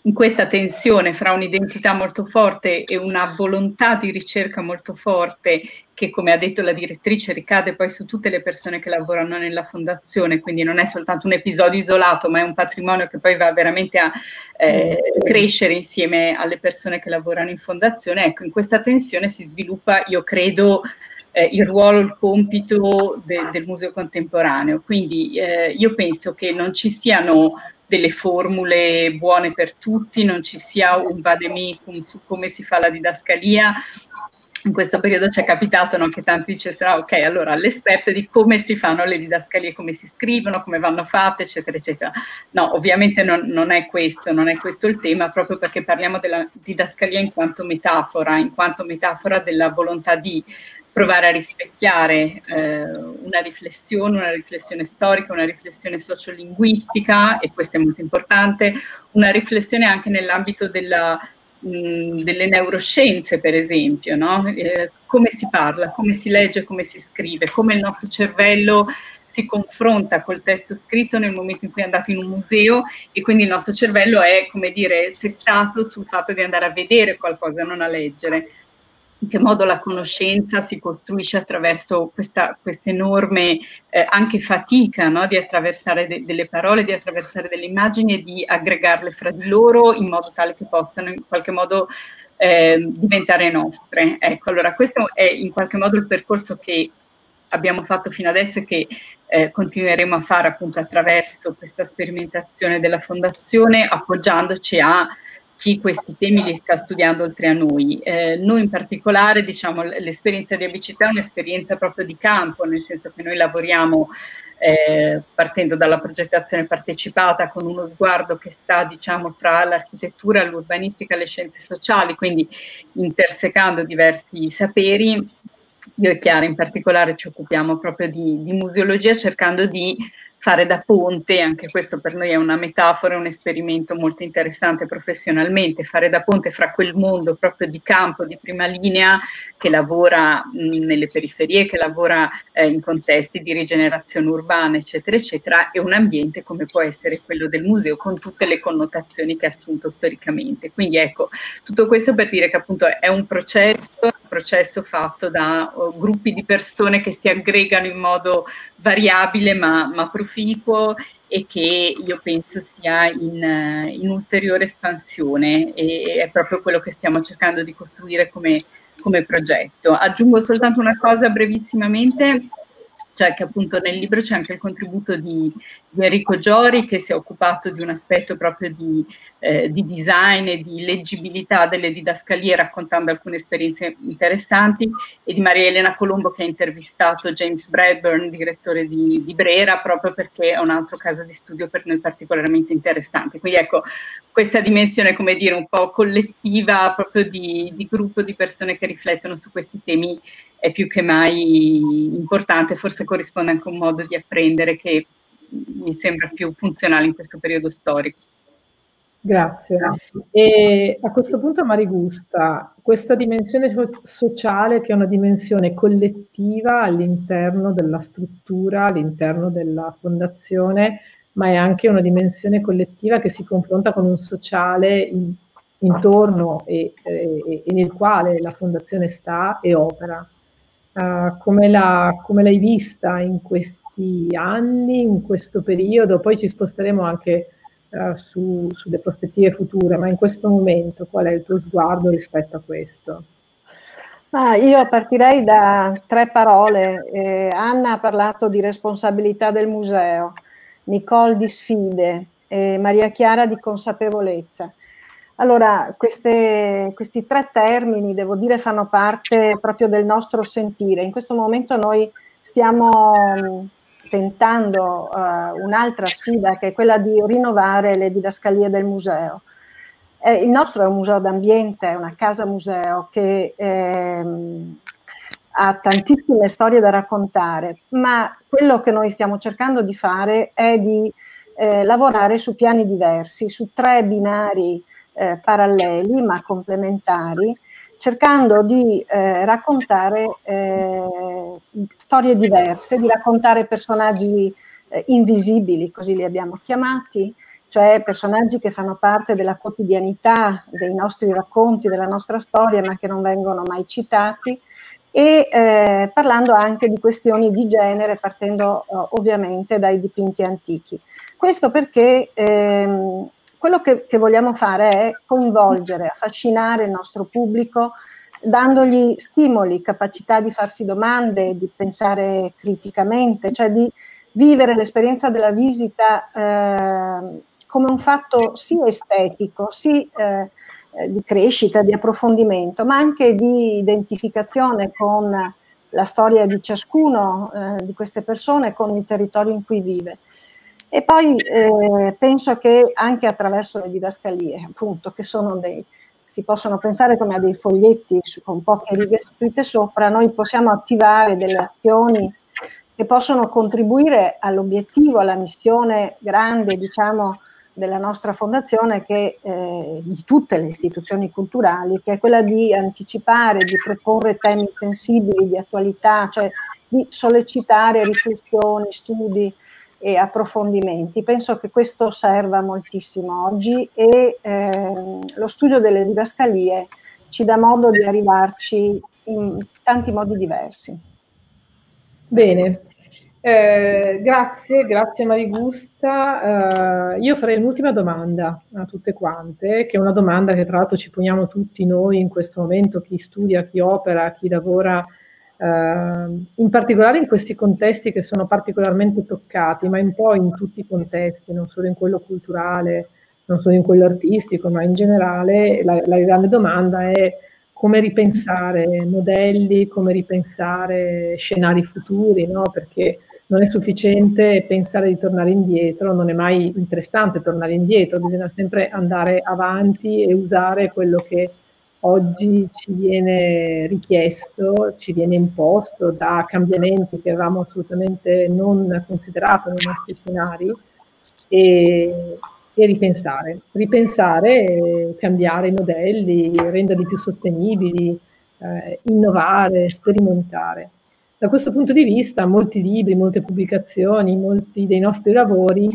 in questa tensione fra un'identità molto forte e una volontà di ricerca molto forte che come ha detto la direttrice ricade poi su tutte le persone che lavorano nella fondazione, quindi non è soltanto un episodio isolato, ma è un patrimonio che poi va veramente a eh, crescere insieme alle persone che lavorano in fondazione. Ecco, in questa tensione si sviluppa, io credo, eh, il ruolo, il compito de, del museo contemporaneo. Quindi eh, io penso che non ci siano delle formule buone per tutti, non ci sia un vademecum su come si fa la didascalia. In questo periodo ci è capitato no, che tanti dicessero, ah, ok, allora all'esperto di come si fanno le didascalie, come si scrivono, come vanno fatte, eccetera, eccetera. No, ovviamente non, non è questo, non è questo il tema, proprio perché parliamo della didascalia in quanto metafora, in quanto metafora della volontà di provare a rispecchiare eh, una riflessione, una riflessione storica, una riflessione sociolinguistica, e questo è molto importante, una riflessione anche nell'ambito della, delle neuroscienze, per esempio, no? eh, come si parla, come si legge, come si scrive, come il nostro cervello si confronta col testo scritto nel momento in cui è andato in un museo e quindi il nostro cervello è, come dire, settato sul fatto di andare a vedere qualcosa, non a leggere in che modo la conoscenza si costruisce attraverso questa enorme eh, anche fatica no? di attraversare de- delle parole, di attraversare delle immagini e di aggregarle fra di loro in modo tale che possano in qualche modo eh, diventare nostre. Ecco, allora questo è in qualche modo il percorso che abbiamo fatto fino adesso e che eh, continueremo a fare appunto attraverso questa sperimentazione della fondazione appoggiandoci a chi questi temi li sta studiando oltre a noi. Eh, noi in particolare, diciamo, l'esperienza di abicità è un'esperienza proprio di campo, nel senso che noi lavoriamo eh, partendo dalla progettazione partecipata con uno sguardo che sta, diciamo, fra l'architettura, l'urbanistica le scienze sociali, quindi intersecando diversi saperi io e Chiara in particolare ci occupiamo proprio di, di museologia cercando di fare da ponte, anche questo per noi è una metafora, un esperimento molto interessante professionalmente, fare da ponte fra quel mondo proprio di campo, di prima linea, che lavora mh, nelle periferie, che lavora eh, in contesti di rigenerazione urbana, eccetera, eccetera, e un ambiente come può essere quello del museo, con tutte le connotazioni che ha assunto storicamente. Quindi ecco, tutto questo per dire che appunto è un processo, un processo fatto da oh, gruppi di persone che si aggregano in modo variabile ma, ma proficuo e che io penso sia in, in, ulteriore espansione e è proprio quello che stiamo cercando di costruire come, come progetto. Aggiungo soltanto una cosa brevissimamente cioè che appunto nel libro c'è anche il contributo di, di Enrico Giori che si è occupato di un aspetto proprio di, eh, di, design e di leggibilità delle didascalie raccontando alcune esperienze interessanti e di Maria Elena Colombo che ha intervistato James Bradburn, direttore di, di Brera, proprio perché è un altro caso di studio per noi particolarmente interessante. Quindi ecco, questa dimensione, come dire, un po' collettiva, proprio di, di gruppo di persone che riflettono su questi temi è più che mai importante, forse corrisponde anche a un modo di apprendere che mi sembra più funzionale in questo periodo storico. Grazie. E a questo punto Marigusta, questa dimensione sociale che è una dimensione collettiva all'interno della struttura, all'interno della fondazione, ma è anche una dimensione collettiva che si confronta con un sociale in, intorno e, e, e nel quale la fondazione sta e opera. Uh, come, la, come, l'hai vista in questi anni, in questo periodo? Poi ci sposteremo anche uh, su, sulle prospettive future, ma in questo momento qual è il tuo sguardo rispetto a questo? Ah, io partirei da tre parole. Eh, Anna ha parlato di responsabilità del museo, Nicole di sfide, eh, Maria Chiara di consapevolezza. Allora, queste, questi tre termini, devo dire, fanno parte proprio del nostro sentire. In questo momento noi stiamo mm, tentando uh, un'altra sfida che è quella di rinnovare le didascalie del museo. Eh, il nostro è un museo d'ambiente, è una casa museo che ehm, ha tantissime storie da raccontare, ma quello che noi stiamo cercando di fare è di eh, lavorare su piani diversi, su tre binari eh, paralleli ma complementari, cercando di eh, raccontare eh, storie diverse, di raccontare personaggi eh, invisibili, così li abbiamo chiamati, cioè personaggi che fanno parte della quotidianità dei nostri racconti, della nostra storia, ma che non vengono mai citati, e eh, parlando anche di questioni di genere, partendo eh, ovviamente dai dipinti antichi. Questo perché ehm, quello che, che vogliamo fare è coinvolgere, affascinare il nostro pubblico, dandogli stimoli, capacità di farsi domande, di pensare criticamente, cioè di vivere l'esperienza della visita eh, come un fatto sì estetico, sì eh, di crescita, di approfondimento, ma anche di identificazione con la storia di ciascuno eh, di queste persone, con il territorio in cui vive. E poi eh, penso che anche attraverso le didascalie, appunto, che sono dei, si possono pensare come a dei foglietti con poche righe scritte sopra, noi possiamo attivare delle azioni che possono contribuire all'obiettivo, alla missione grande, diciamo, della nostra fondazione, che, eh, di tutte le istituzioni culturali, che è quella di anticipare, di proporre temi sensibili, di attualità, cioè di sollecitare riflessioni, studi, e approfondimenti. Penso che questo serva moltissimo oggi e eh, lo studio delle didascalie ci dà modo di arrivarci in tanti modi diversi. Bene, eh, grazie, grazie Marigusta. Eh, io farei un'ultima domanda a tutte quante, che è una domanda che tra l'altro ci poniamo tutti noi in questo momento, chi studia, chi opera, chi lavora Uh, in particolare in questi contesti che sono particolarmente toccati, ma un po' in tutti i contesti, non solo in quello culturale, non solo in quello artistico, ma in generale la, la grande domanda è come ripensare modelli, come ripensare scenari futuri, no? perché non è sufficiente pensare di tornare indietro, non è mai interessante tornare indietro, bisogna sempre andare avanti e usare quello che oggi ci viene richiesto, ci viene imposto da cambiamenti che avevamo assolutamente non considerato nei nostri scenari e, e ripensare, ripensare, cambiare i modelli, renderli più sostenibili, eh, innovare, sperimentare. Da questo punto di vista molti libri, molte pubblicazioni, molti dei nostri lavori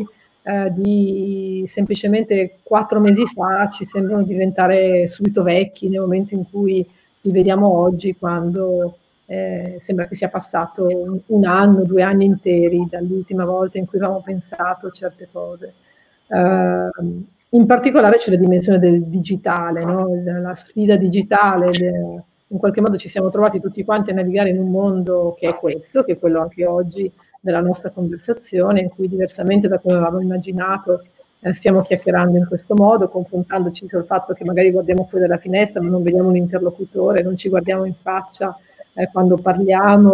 eh, di semplicemente quattro mesi fa ci sembrano diventare subito vecchi nel momento in cui li vediamo oggi, quando eh, sembra che sia passato un, un, anno, due anni interi dall'ultima volta in cui avevamo pensato certe cose. Uh, in particolare c'è la dimensione del digitale, no? la sfida digitale, le, in qualche modo ci siamo trovati tutti quanti a navigare in un mondo che è questo, che è quello anche oggi della nostra conversazione, in cui diversamente da come avevamo immaginato eh, stiamo chiacchierando in questo modo, confrontandoci sul fatto che magari guardiamo fuori dalla finestra ma non vediamo un interlocutore, non ci guardiamo in faccia eh, quando parliamo,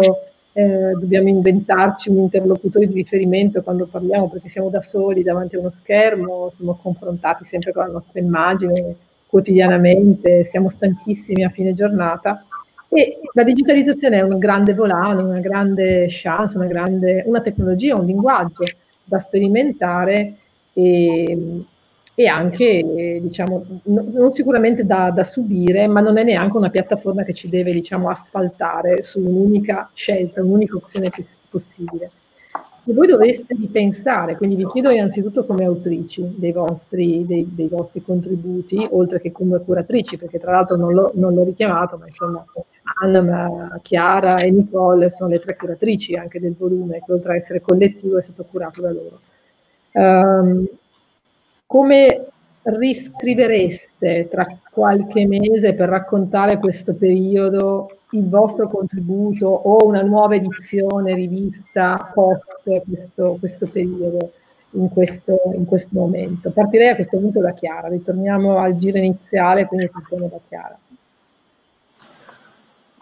eh, dobbiamo inventarci un interlocutore di riferimento quando parliamo perché siamo da soli davanti a uno schermo, siamo confrontati sempre con la nostra immagine quotidianamente, siamo stanchissimi a fine giornata e la digitalizzazione è un grande volano, una grande chance, una, grande, una tecnologia, un linguaggio da sperimentare e, e anche, diciamo, non sicuramente da, da, subire, ma non è neanche una piattaforma che ci deve, diciamo, asfaltare su un'unica scelta, un'unica opzione possibile. Se voi doveste ripensare, quindi vi chiedo innanzitutto come autrici dei vostri, dei, dei vostri contributi, oltre che come curatrici, perché tra l'altro non l'ho, non l'ho richiamato, ma insomma Anna, Chiara e Nicole sono le tre curatrici anche del volume, che oltre ad essere collettivo è stato curato da loro. Um, come riscrivereste tra qualche mese per raccontare questo periodo il vostro contributo o una nuova edizione, rivista, post questo, questo periodo in questo, in questo, momento? Partirei a questo punto da Chiara, ritorniamo al giro iniziale, quindi partiamo da Chiara.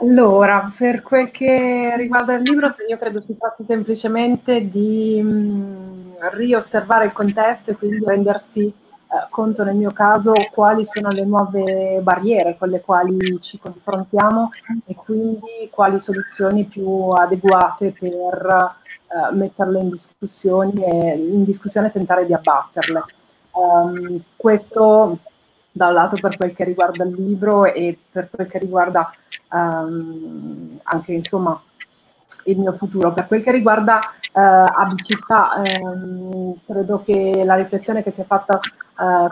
Allora, per quel che riguarda il libro, io credo si tratti semplicemente di mh, mm, riosservare il contesto e quindi rendersi conto, nel mio caso, quali sono le nuove barriere con le quali ci confrontiamo e quindi quali soluzioni più adeguate per eh, metterle in discussione e in discussione tentare di abbatterle. Um, questo da un lato per quel che riguarda il libro e per quel che riguarda um, anche insomma il mio futuro. Per quel che riguarda uh, Abicittà, um, credo che la riflessione che si è fatta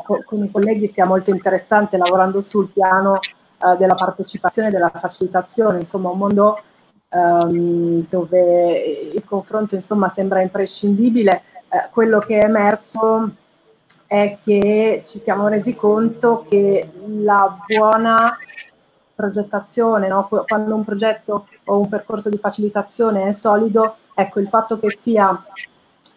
co- con i colleghi sia molto interessante lavorando sul piano uh, della partecipazione e della facilitazione, insomma un mondo um, dove il confronto insomma sembra imprescindibile. quello che è emerso è che ci siamo resi conto che la buona progettazione, no? quando un progetto o un percorso di facilitazione è solido, ecco il fatto che sia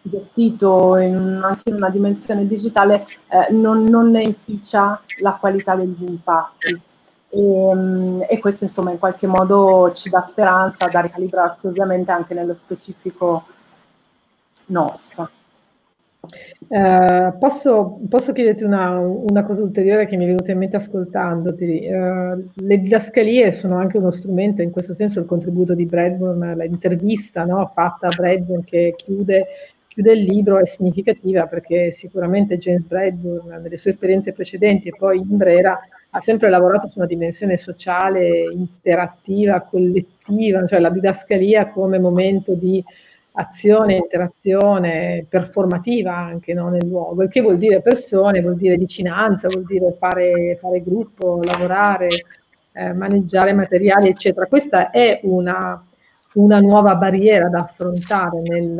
gestito in, anche in una dimensione digitale eh, non, non, ne inficia la qualità degli impatti. E, mm, e, questo insomma in qualche modo ci dà speranza da ricalibrarsi ovviamente anche nello specifico nostro. Uh, posso, posso, chiederti una, una, cosa ulteriore che mi è venuta in mente ascoltandoti? Uh, le didascalie sono anche uno strumento, in questo senso il contributo di Bradburn, l'intervista no, fatta a Bradburn che chiude, chiude, il libro è significativa perché sicuramente James Bradburn nelle sue esperienze precedenti e poi in Brera ha sempre lavorato su una dimensione sociale, interattiva, collettiva, cioè la didascalia come momento di azione, interazione performativa anche no, nel luogo, il che vuol dire persone, vuol dire vicinanza, vuol dire fare, fare gruppo, lavorare, eh, maneggiare materiali, eccetera. Questa è una, una nuova barriera da affrontare nel,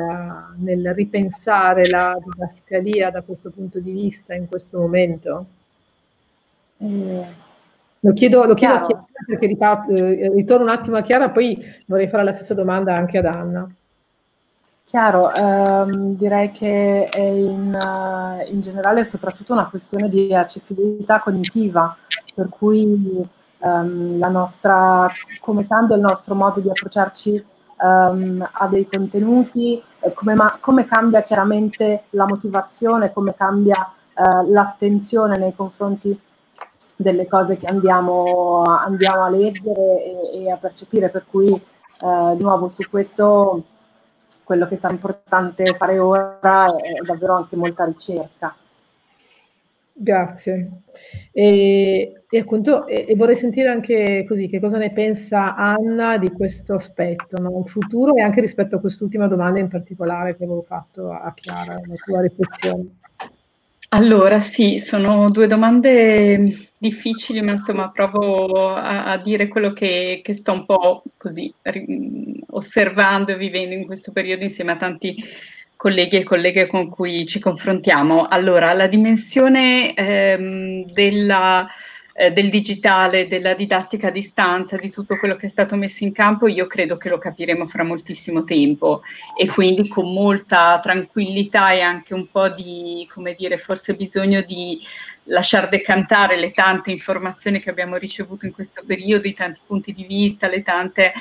nel, ripensare la didascalia da questo punto di vista in questo momento? Eh, lo chiedo, lo chiedo a Chiara perché riparto, eh, ritorno un attimo a Chiara, poi vorrei fare la stessa domanda anche ad Anna. Chiaro, ehm, direi che è in, uh, in, generale soprattutto una questione di accessibilità cognitiva, per cui um, la nostra, come cambia il nostro modo di approcciarci um, a dei contenuti, come, ma, come, cambia chiaramente la motivazione, come cambia uh, l'attenzione nei confronti delle cose che andiamo, andiamo a leggere e, e, a percepire, per cui eh, di nuovo su questo quello che sarà importante fare ora è davvero anche molta ricerca. Grazie. E, e appunto, e, vorrei sentire anche così che cosa ne pensa Anna di questo aspetto, no? il futuro e anche rispetto a quest'ultima domanda in particolare che avevo fatto a Chiara, la tua riflessione. Allora, sì, sono due domande difficili, ma insomma provo a, a dire quello che, che, sto un po' così osservando e vivendo in questo periodo insieme a tanti colleghi e colleghe con cui ci confrontiamo. Allora, la dimensione ehm, della eh, del digitale, della didattica a distanza, di tutto quello che è stato messo in campo, io credo che lo capiremo fra moltissimo tempo e quindi con molta tranquillità e anche un po' di, come dire, forse bisogno di lasciar decantare le tante informazioni che abbiamo ricevuto in questo periodo, i tanti punti di vista, le tante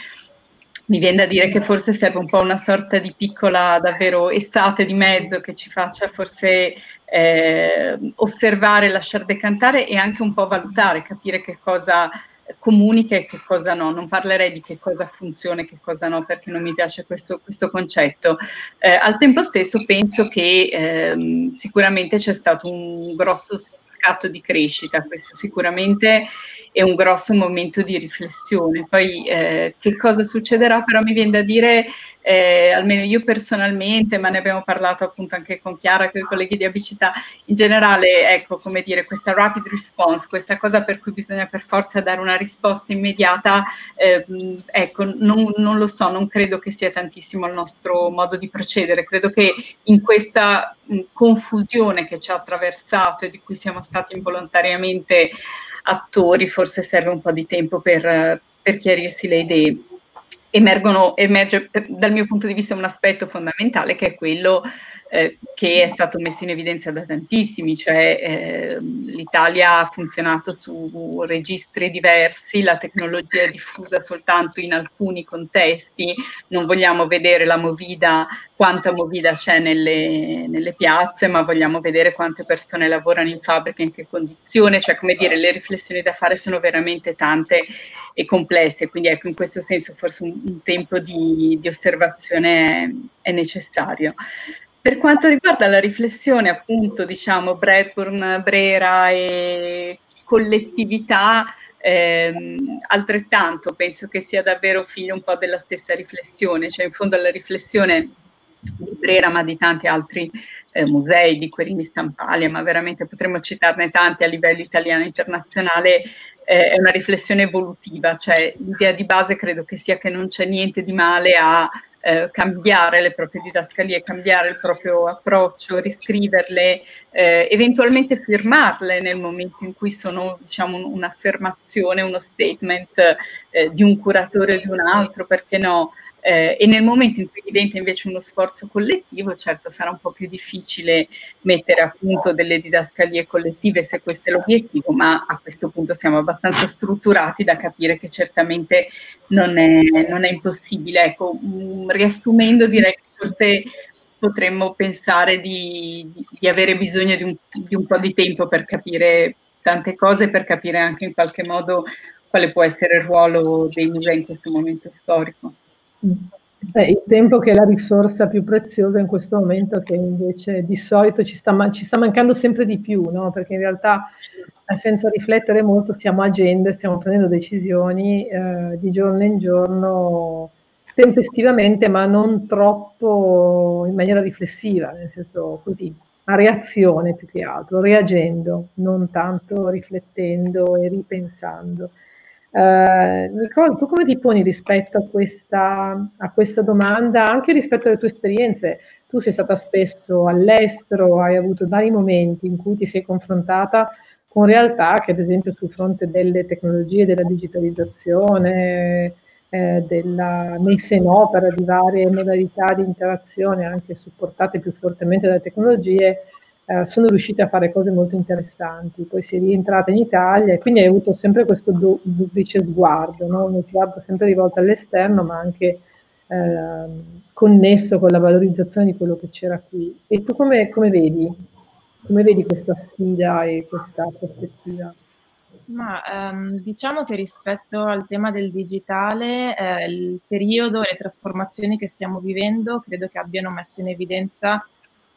mi viene da dire che forse serve un po' una sorta di piccola davvero estate di mezzo che ci faccia forse eh, osservare, lasciare decantare e anche un po' valutare, capire che cosa comunica e che cosa no. Non parlerei di che cosa funziona e che cosa no, perché non mi piace questo, questo concetto. Eh, al tempo stesso penso che ehm, sicuramente c'è stato un grosso scatto di crescita, questo sicuramente è un grosso momento di riflessione. Poi eh, che cosa succederà però mi viene da dire, eh, almeno io personalmente, ma ne abbiamo parlato appunto anche con Chiara, con i colleghi di Abicità, in generale, ecco, come dire, questa rapid response, questa cosa per cui bisogna per forza dare una risposta immediata, eh, ecco, non, non lo so, non credo che sia tantissimo il nostro modo di procedere, credo che in questa confusione che ci ha attraversato e di cui siamo stati involontariamente attori forse serve un po' di tempo per, per chiarirsi le idee. Emergono, emerge dal mio punto di vista un aspetto fondamentale che è quello eh, che è stato messo in evidenza da tantissimi, cioè eh, l'Italia ha funzionato su registri diversi, la tecnologia è diffusa soltanto in alcuni contesti, non vogliamo vedere la movida, quanta movida c'è nelle, nelle piazze, ma vogliamo vedere quante persone lavorano in fabbrica, in che condizione, cioè come dire, le riflessioni da fare sono veramente tante e complesse, quindi ecco in questo senso forse un, un tempo di, di osservazione è, è necessario. Per quanto riguarda la riflessione, appunto, diciamo, Bradburn, Brera e collettività, ehm, altrettanto penso che sia davvero figlio un po' della stessa riflessione, cioè in fondo alla riflessione di Brera, ma di tanti altri eh, musei, di Querini Stampalia, ma veramente potremmo citarne tanti a livello italiano e internazionale, eh, è una riflessione evolutiva, cioè l'idea di base credo che sia che non c'è niente di male a eh, cambiare le proprie didascalie, cambiare il proprio approccio, riscriverle, eh, eventualmente firmarle nel momento in cui sono diciamo, un'affermazione, uno statement eh, di un curatore o di un altro, perché no? Eh, e nel momento in cui diventa invece uno sforzo collettivo, certo sarà un po' più difficile mettere a punto delle didascalie collettive se questo è l'obiettivo, ma a questo punto siamo abbastanza strutturati da capire che certamente non è, non è impossibile. Ecco, mm, riassumendo direi che forse potremmo pensare di, di avere bisogno di un, di un po' di tempo per capire tante cose, per capire anche in qualche modo quale può essere il ruolo dei musei in questo momento storico. Eh, il tempo che è la risorsa più preziosa in questo momento, che invece di solito ci sta, ci sta mancando sempre di più, no? perché in realtà eh, senza riflettere molto stiamo agendo, stiamo prendendo decisioni eh, di giorno in giorno tempestivamente, ma non troppo in maniera riflessiva, nel senso così, a reazione più che altro, reagendo, non tanto riflettendo e ripensando. Uh, Nicole, tu come ti poni rispetto a questa, a questa, domanda, anche rispetto alle tue esperienze? Tu sei stata spesso all'estero, hai avuto vari momenti in cui ti sei confrontata con realtà che, ad esempio, sul fronte delle tecnologie, della digitalizzazione, eh, della messa in opera di varie modalità di interazione, anche supportate più fortemente dalle tecnologie, eh, sono riusciti a fare cose molto interessanti. Poi si è rientrata in Italia e quindi hai avuto sempre questo du- duplice sguardo, no? uno sguardo sempre rivolto all'esterno, ma anche eh, connesso con la valorizzazione di quello che c'era qui. E tu come, come vedi? Come vedi questa sfida e questa prospettiva? Ma um, diciamo che rispetto al tema del digitale, eh, il periodo e le trasformazioni che stiamo vivendo credo che abbiano messo in evidenza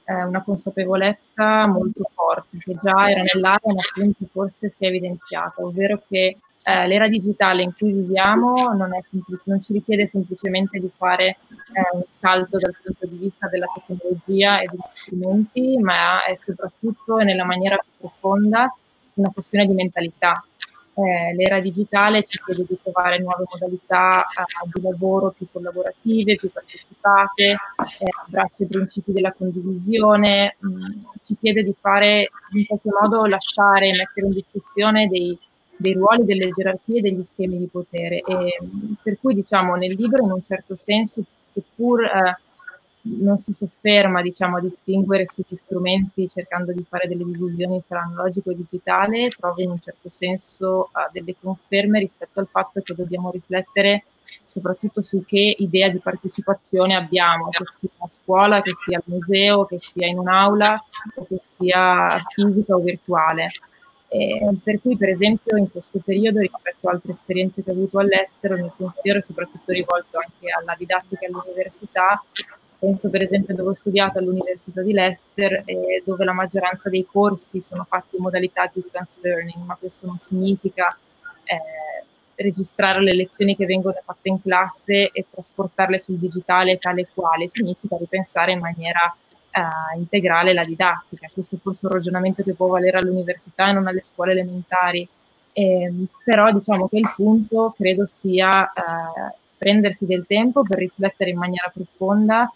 eh, una consapevolezza molto forte, che già era nell'aria, ma appunto forse si è evidenziata, ovvero che eh, l'era digitale in cui viviamo non, sempl- non, ci richiede semplicemente di fare eh, un salto dal punto di vista della tecnologia e degli strumenti, ma è soprattutto e nella maniera più profonda una questione di mentalità. Eh, l'era digitale ci chiede di trovare nuove modalità eh, di lavoro più collaborative, più partecipate, eh, abbraccia i principi della condivisione, mh, mm, ci chiede di fare in qualche modo lasciare, mettere in discussione dei, dei ruoli, delle gerarchie, degli schemi di potere. E, mm, per cui diciamo nel libro in un certo senso, seppur eh, non si sofferma diciamo, a distinguere sugli strumenti cercando di fare delle divisioni tra analogico e digitale, trova in un certo senso uh, delle conferme rispetto al fatto che dobbiamo riflettere soprattutto su che idea di partecipazione abbiamo, che sia a scuola, che sia al museo, che sia in un'aula o che sia fisica o virtuale. E per cui, per esempio, in questo periodo, rispetto a altre esperienze che ho avuto all'estero, il mio pensiero è soprattutto rivolto anche alla didattica all'università, Penso per esempio dove ho studiato all'Università di Leicester, eh, dove la maggioranza dei corsi sono fatti in modalità distance learning, ma questo non significa eh, registrare le lezioni che vengono fatte in classe e trasportarle sul digitale tale quale, significa ripensare in maniera eh, integrale la didattica. Questo è forse un ragionamento che può valere all'università e non alle scuole elementari. Eh, però diciamo che il punto credo sia eh, prendersi del tempo per riflettere in maniera profonda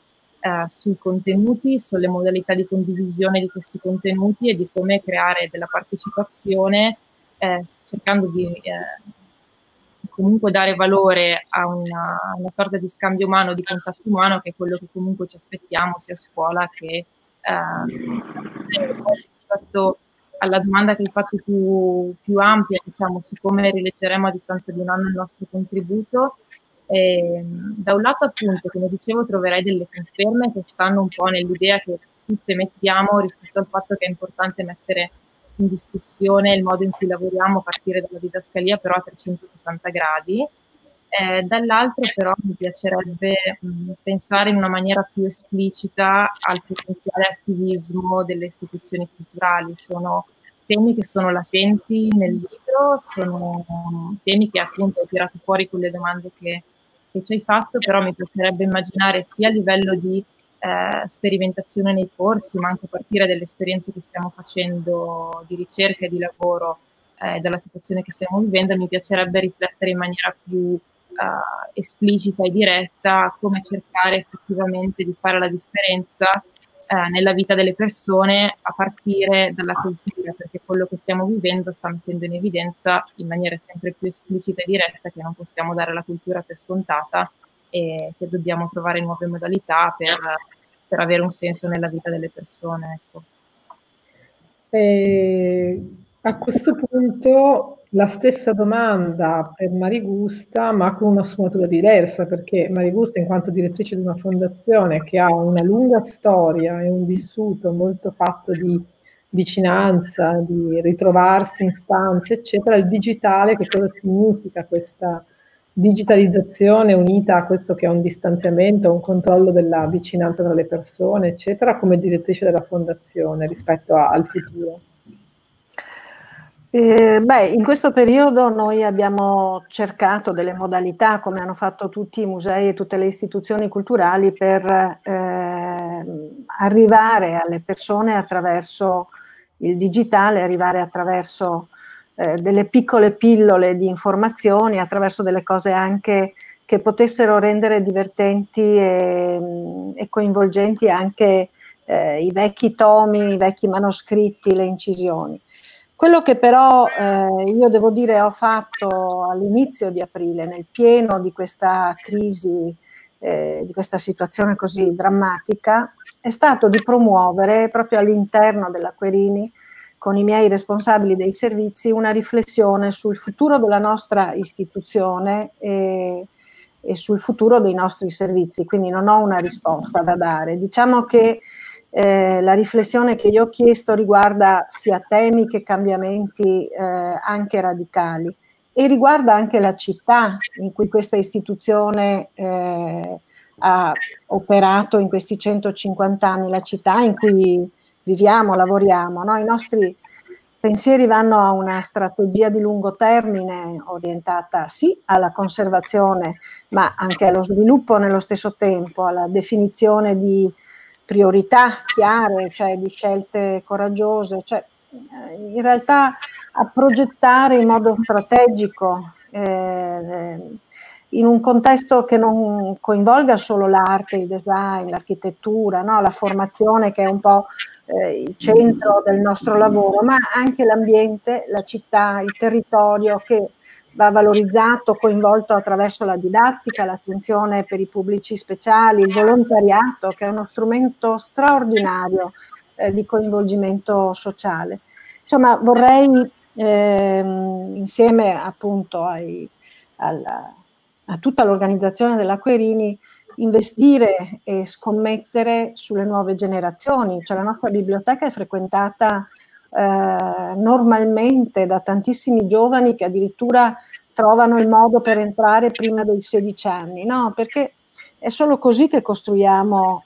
eh, sui contenuti, sulle modalità di condivisione di questi contenuti e di come creare della partecipazione eh, cercando di eh, comunque dare valore a una, una, sorta di scambio umano, di contatto umano, che è quello che comunque ci aspettiamo sia a scuola che eh, rispetto alla domanda che hai fatto più, più ampia, diciamo, su come rileggeremo a distanza di un anno il nostro contributo, e, da un lato, appunto, come dicevo, troverai delle conferme che stanno un po' nell'idea che tutte mettiamo rispetto al fatto che è importante mettere in discussione il modo in cui lavoriamo a partire dalla didascalia, però a 360 gradi. Eh, dall'altro però mi piacerebbe mh, pensare in una maniera più esplicita al potenziale attivismo delle istituzioni culturali. Sono temi che sono latenti nel libro, sono temi che appunto ho tirato fuori con le domande che che ci hai fatto, però mi piacerebbe immaginare sia a livello di eh, sperimentazione nei corsi, ma anche a partire dalle esperienze che stiamo facendo di ricerca e di lavoro eh, dalla situazione che stiamo vivendo, mi piacerebbe riflettere in maniera più eh, esplicita e diretta come cercare effettivamente di fare la differenza eh, nella vita delle persone a partire dalla cultura, perché quello che stiamo vivendo sta mettendo in evidenza in maniera sempre più esplicita e diretta che non possiamo dare la cultura per scontata e che dobbiamo trovare nuove modalità per, per avere un senso nella vita delle persone. Ecco. E a questo punto la stessa domanda per Marigusta, ma con una sfumatura diversa, perché Marigusta, in quanto direttrice di una fondazione che ha una lunga storia e un vissuto molto fatto di vicinanza, di ritrovarsi in stanze, eccetera, il digitale, che cosa significa questa digitalizzazione unita a questo che è un distanziamento, un controllo della vicinanza tra le persone, eccetera, come direttrice della fondazione rispetto a, al futuro? Eh, beh, in questo periodo noi abbiamo cercato delle modalità, come hanno fatto tutti i musei e tutte le istituzioni culturali, per eh, arrivare alle persone attraverso il digitale, arrivare attraverso eh, delle piccole pillole di informazioni, attraverso delle cose anche che potessero rendere divertenti e, e coinvolgenti anche eh, i vecchi tomi, i vecchi manoscritti, le incisioni. Quello che però eh, io devo dire ho fatto all'inizio di aprile, nel pieno di questa crisi, eh, di questa situazione così drammatica, è stato di promuovere proprio all'interno della Querini, con i miei responsabili dei servizi, una riflessione sul futuro della nostra istituzione e, e sul futuro dei nostri servizi. Quindi non ho una risposta da dare. Diciamo che eh, la riflessione che io ho chiesto riguarda sia temi che cambiamenti eh, anche radicali e riguarda anche la città in cui questa istituzione eh, ha operato in questi 150 anni, la città in cui viviamo, lavoriamo. No? I nostri pensieri vanno a una strategia di lungo termine orientata sì alla conservazione, ma anche allo sviluppo nello stesso tempo, alla definizione di priorità chiare, cioè di scelte coraggiose, cioè in realtà a progettare in modo strategico eh, in un contesto che non coinvolga solo l'arte, il design, l'architettura, no? la formazione che è un po' eh, il centro del nostro lavoro, ma anche l'ambiente, la città, il territorio che va valorizzato, coinvolto attraverso la didattica, l'attenzione per i pubblici speciali, il volontariato, che è uno strumento straordinario eh, di coinvolgimento sociale. Insomma, vorrei ehm, insieme appunto ai, alla, a tutta l'organizzazione dell'Acquerini investire e scommettere sulle nuove generazioni. Cioè la nostra biblioteca è frequentata eh, normalmente da tantissimi giovani che addirittura trovano il modo per entrare prima dei 16 anni, no? Perché è solo così che costruiamo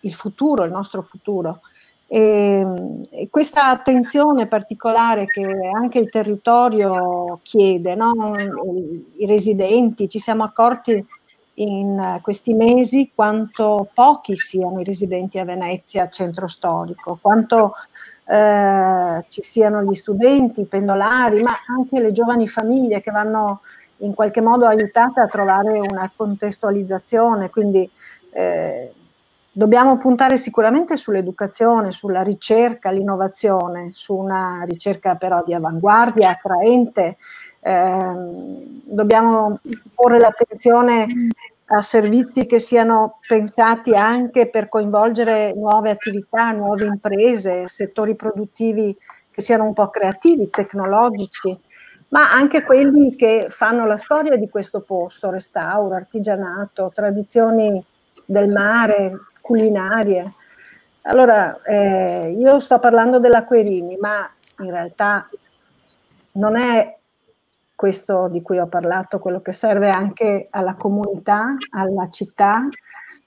il futuro, il nostro futuro. E, e questa attenzione particolare che anche il territorio chiede, no? i residenti, ci siamo accorti in questi mesi quanto pochi siano i residenti a Venezia, centro storico, quanto eh, ci siano gli studenti, i pendolari, ma anche le giovani famiglie che vanno in qualche modo aiutate a trovare una contestualizzazione, quindi eh, Dobbiamo puntare sicuramente sull'educazione, sulla ricerca, l'innovazione, su una ricerca però di avanguardia, attraente. Eh, dobbiamo porre l'attenzione a servizi che siano pensati anche per coinvolgere nuove attività, nuove imprese, settori produttivi che siano un po' creativi, tecnologici, ma anche quelli che fanno la storia di questo posto, restauro, artigianato, tradizioni del mare, culinarie. Allora, eh, io sto parlando dell'Acquerini, ma in realtà non è questo di cui ho parlato quello che serve anche alla comunità, alla città,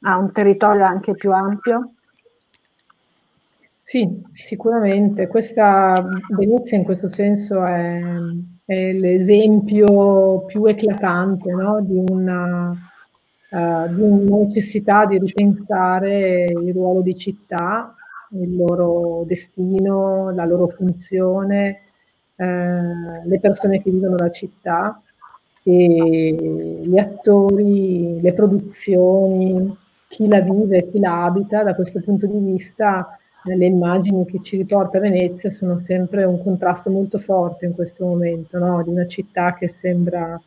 a un territorio anche più ampio? Sì, sicuramente. Questa Venezia in questo senso è, è l'esempio più eclatante no? di una eh, di una necessità di ripensare il ruolo di città, il loro destino, la loro funzione, eh, le persone che vivono la città gli attori, le produzioni, chi la vive, chi la abita, da questo punto di vista le immagini che ci riporta Venezia sono sempre un contrasto molto forte in questo momento, no? di una città che sembra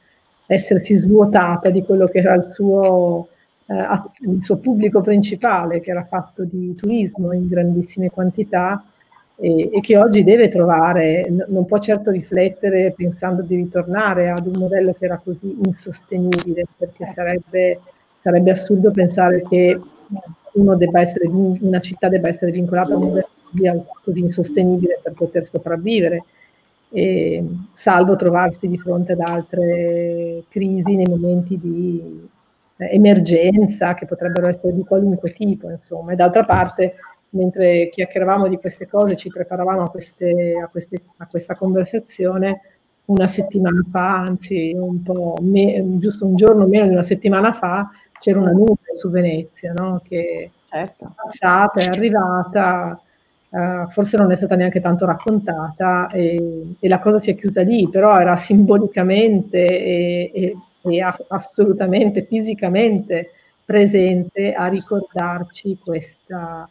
essersi svuotata di quello che era il suo, eh, il suo pubblico principale, che era fatto di turismo in grandissime quantità e, e, che oggi deve trovare, non può certo riflettere pensando di ritornare ad un modello che era così insostenibile, perché sarebbe, sarebbe assurdo pensare che essere, una città debba essere vincolata a un modello così insostenibile per poter sopravvivere e, salvo trovarsi di fronte ad altre crisi nei momenti di eh, emergenza che potrebbero essere di qualunque tipo, insomma. E d'altra parte, mentre chiacchieravamo di queste cose, ci preparavamo a, queste, a, queste, a questa conversazione, una settimana fa, anzi un po' me, giusto un giorno meno di una settimana fa, c'era una nube su Venezia, no? che certo. è passata, è arrivata, Uh, forse non è stata neanche tanto raccontata e, e, la cosa si è chiusa lì, però era simbolicamente e, e, e assolutamente fisicamente presente a ricordarci questa,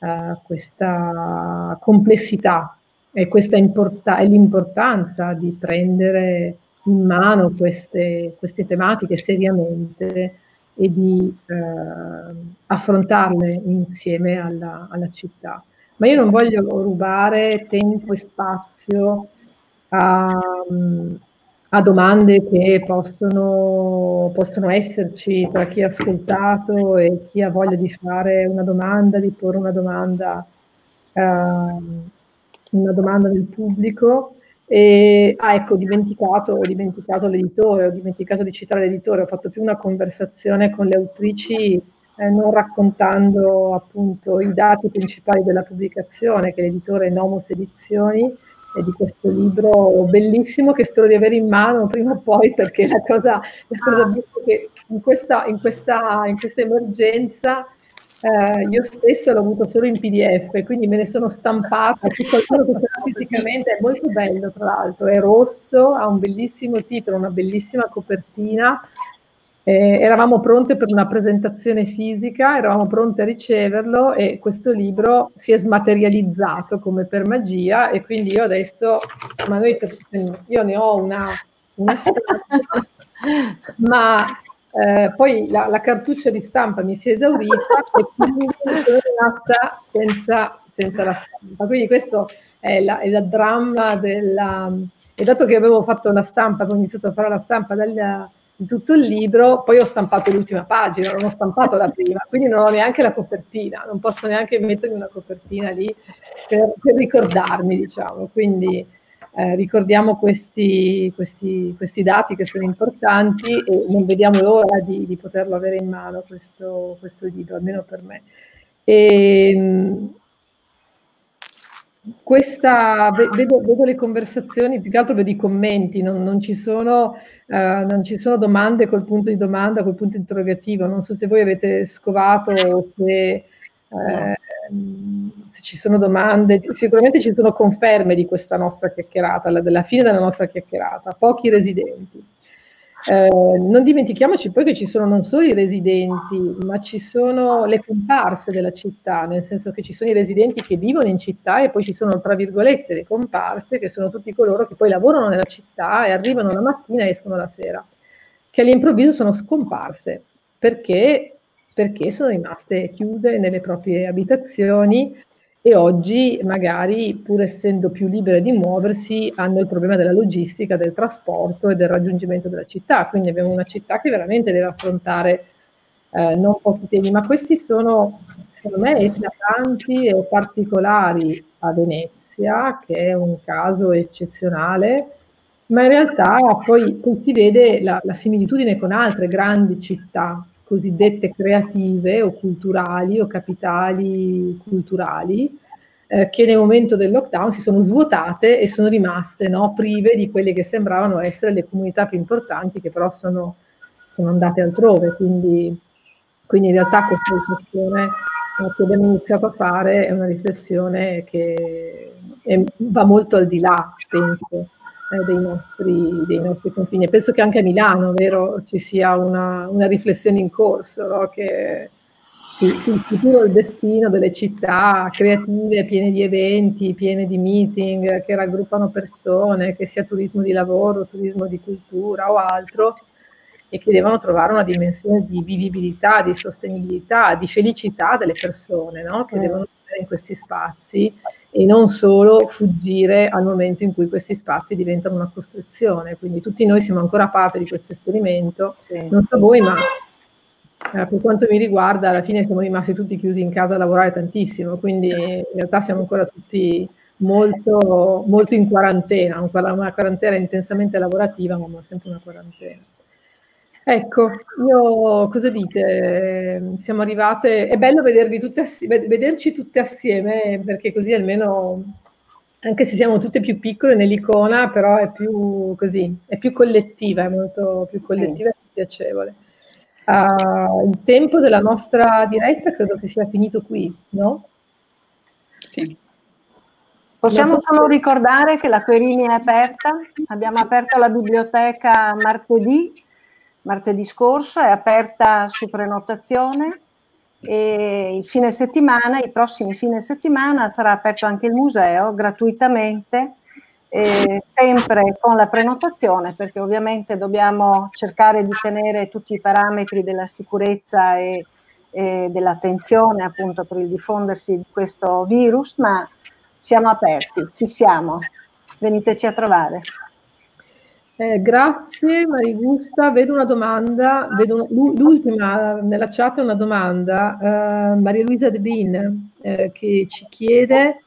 uh, questa complessità e questa importa- e l'importanza di prendere in mano queste, queste tematiche seriamente e di uh, affrontarle insieme alla, alla città. Ma io non voglio rubare tempo e spazio a, a domande che possono, possono, esserci tra chi ha ascoltato e chi ha voglia di fare una domanda, di porre una domanda, uh, una domanda del pubblico. E, ah, ecco, ho dimenticato, ho dimenticato l'editore, ho dimenticato di citare l'editore, ho fatto più una conversazione con le autrici eh, non raccontando appunto i dati principali della pubblicazione, che l'editore è Nomos Edizioni, di questo libro bellissimo che spero di avere in mano prima o poi perché la cosa, la cosa ah. che in questa, in questa, in questa emergenza eh, io stessa l'ho avuto solo in PDF, quindi me ne sono stampata, fisicamente è molto bello tra l'altro, è rosso, ha un bellissimo titolo, una bellissima copertina eh, eravamo pronte per una presentazione fisica, eravamo pronte a riceverlo e questo libro si è smaterializzato come per magia e quindi io adesso, ma noi, io ne ho una, una stampa, ma eh, poi la, la, cartuccia di stampa mi si è esaurita e quindi sono rimasta senza, senza la stampa. Quindi questo è, la, è il dramma della... E dato che avevo fatto la stampa, ho iniziato a fare la stampa dagli tutto il libro, poi ho stampato l'ultima pagina, non ho stampato la prima, quindi non ho neanche la copertina, non posso neanche mettermi una copertina lì per, per ricordarmi, diciamo. Quindi eh, ricordiamo questi, questi, questi, dati che sono importanti e non vediamo l'ora di, di poterlo avere in mano questo, questo libro, almeno per me. E, ehm, questa, vedo, vedo, le conversazioni, più che altro vedo i commenti, non, non, ci sono, uh, non, ci sono, domande col punto di domanda, col punto interrogativo. Non so se voi avete scovato o se, eh, se ci sono domande. Sicuramente ci sono conferme di questa nostra chiacchierata, della fine della nostra chiacchierata, pochi residenti. Eh, non dimentichiamoci poi che ci sono non solo i residenti, ma ci sono le comparse della città, nel senso che ci sono i residenti che vivono in città e poi ci sono, tra virgolette, le comparse, che sono tutti coloro che poi lavorano nella città e arrivano la mattina e escono la sera, che all'improvviso sono scomparse. Perché, perché sono rimaste chiuse nelle proprie abitazioni e oggi magari pur essendo più libere di muoversi hanno il problema della logistica, del trasporto e del raggiungimento della città, quindi abbiamo una città che veramente deve affrontare eh, non pochi temi, ma questi sono secondo me eclatanti e particolari a Venezia, che è un caso eccezionale, ma in realtà poi, si vede la, la similitudine con altre grandi città cosiddette creative o culturali o capitali culturali eh, che nel momento del lockdown si sono svuotate e sono rimaste no, prive di quelle che sembravano essere le comunità più importanti che però sono, sono andate altrove. Quindi, quindi, in realtà questa riflessione eh, che abbiamo iniziato a fare è una riflessione che è, va molto al di là, penso, eh, dei, nostri, dei, nostri, confini. penso che anche a Milano, vero, ci sia una, una riflessione in corso, no? che sul futuro il destino delle città creative, piene di eventi, piene di meeting, che raggruppano persone, che sia turismo di lavoro, turismo di cultura o altro, e che devono trovare una dimensione di vivibilità, di sostenibilità, di felicità delle persone, no? che mm. devono vivere in questi spazi e non solo fuggire al momento in cui questi spazi diventano una costruzione. Quindi tutti noi siamo ancora parte di questo esperimento, sì. non so voi, ma eh, per quanto mi riguarda, alla fine siamo rimasti tutti chiusi in casa a lavorare tantissimo, quindi in realtà siamo ancora tutti molto, molto in quarantena, una quarantena intensamente lavorativa, ma sempre una quarantena. Ecco, io cosa dite? Siamo arrivate, è bello vedervi tutte assieme, vederci tutte assieme perché così almeno, anche se siamo tutte più piccole nell'icona, però è più così, è più collettiva, è molto più collettiva e più piacevole. Uh, il tempo della nostra diretta credo che sia finito qui, no? Sì. Possiamo so solo ricordare che la Querini è aperta, abbiamo aperto la biblioteca martedì martedì scorso, è aperta su prenotazione e il fine settimana, i prossimi fine settimana sarà aperto anche il museo gratuitamente, eh, sempre con la prenotazione perché ovviamente dobbiamo cercare di tenere tutti i parametri della sicurezza e, e dell'attenzione appunto per il diffondersi di questo virus, ma siamo aperti, ci siamo, veniteci a trovare. Eh, grazie Marigusta, vedo una domanda, vedo l'ultima nella chat è una domanda, uh, Maria Luisa De Bin eh, che ci chiede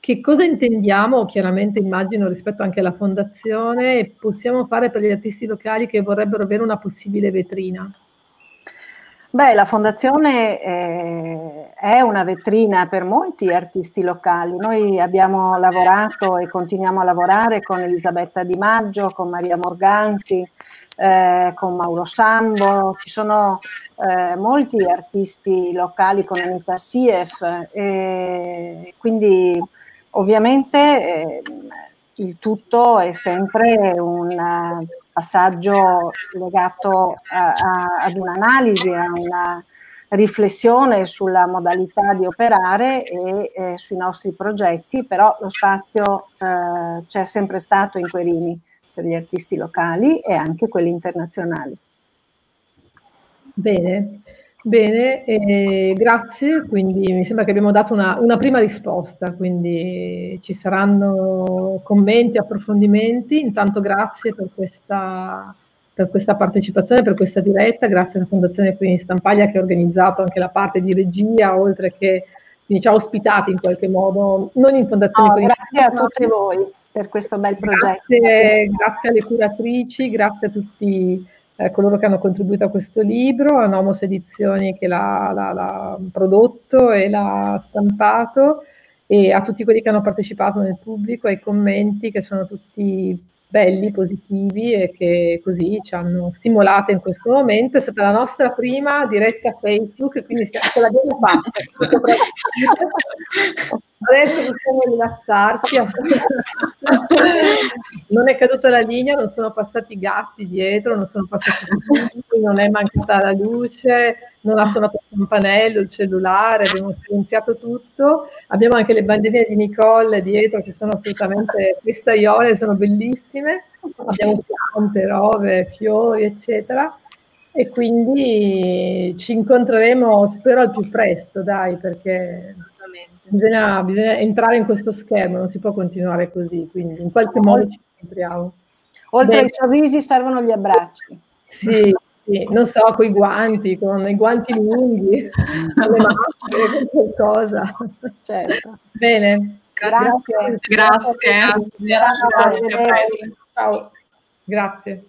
che cosa intendiamo, chiaramente immagino rispetto anche alla fondazione, possiamo fare per gli artisti locali che vorrebbero avere una possibile vetrina. Beh, la fondazione eh, è una vetrina per molti artisti locali. Noi abbiamo lavorato e continuiamo a lavorare con Elisabetta Di Maggio, con Maria Morganti, eh, con Mauro Sambo, ci sono eh, molti artisti locali con Anita Sief, quindi ovviamente eh, il tutto è sempre un passaggio legato a, a, ad un'analisi, a una riflessione sulla modalità di operare e eh, sui nostri progetti, però lo spazio eh, c'è sempre stato in Querini per gli artisti locali e anche quelli internazionali. Bene, Bene, eh, grazie. Quindi mi sembra che abbiamo dato una, una, prima risposta, quindi ci saranno commenti, approfondimenti. Intanto grazie per questa, per questa partecipazione, per questa diretta. Grazie alla Fondazione Quindi Stampaglia che ha organizzato anche la parte di regia, oltre che quindi ci ha ospitati in qualche modo, non in Fondazione oh, Grazie a tutti voi per questo bel progetto. Grazie, grazie alle curatrici, grazie a tutti eh, coloro che hanno contribuito a questo libro, a Nomos Edizioni che l'ha, l'ha, l'ha prodotto e l'ha stampato e a tutti quelli che hanno partecipato nel pubblico, ai commenti che sono tutti belli, positivi e che così ci hanno stimolate in questo momento. È stata la nostra prima diretta Facebook, quindi ce l'abbiamo fatta. Adesso possiamo rilassarci. non è caduta la linea, non sono passati i gatti dietro, non sono passati i figli, non è mancata la luce, non ha suonato il campanello, il cellulare, abbiamo silenziato tutto. Abbiamo anche le bandierine di Nicole dietro che sono assolutamente festaiole, sono bellissime. Abbiamo piante, rove, fiori, eccetera. E quindi ci incontreremo, spero, al più presto, dai, perché Bisogna, bisogna, entrare in questo schermo, non si può continuare così, quindi in qualche modo ci incontriamo. Oltre Beh, ai sorrisi servono gli abbracci. Sì, sì, non so, con i guanti, con i guanti lunghi, con le maschere, con qualcosa. Certo. Bene. Grazie. Grazie. Grazie. Grazie. Ciao. Grazie.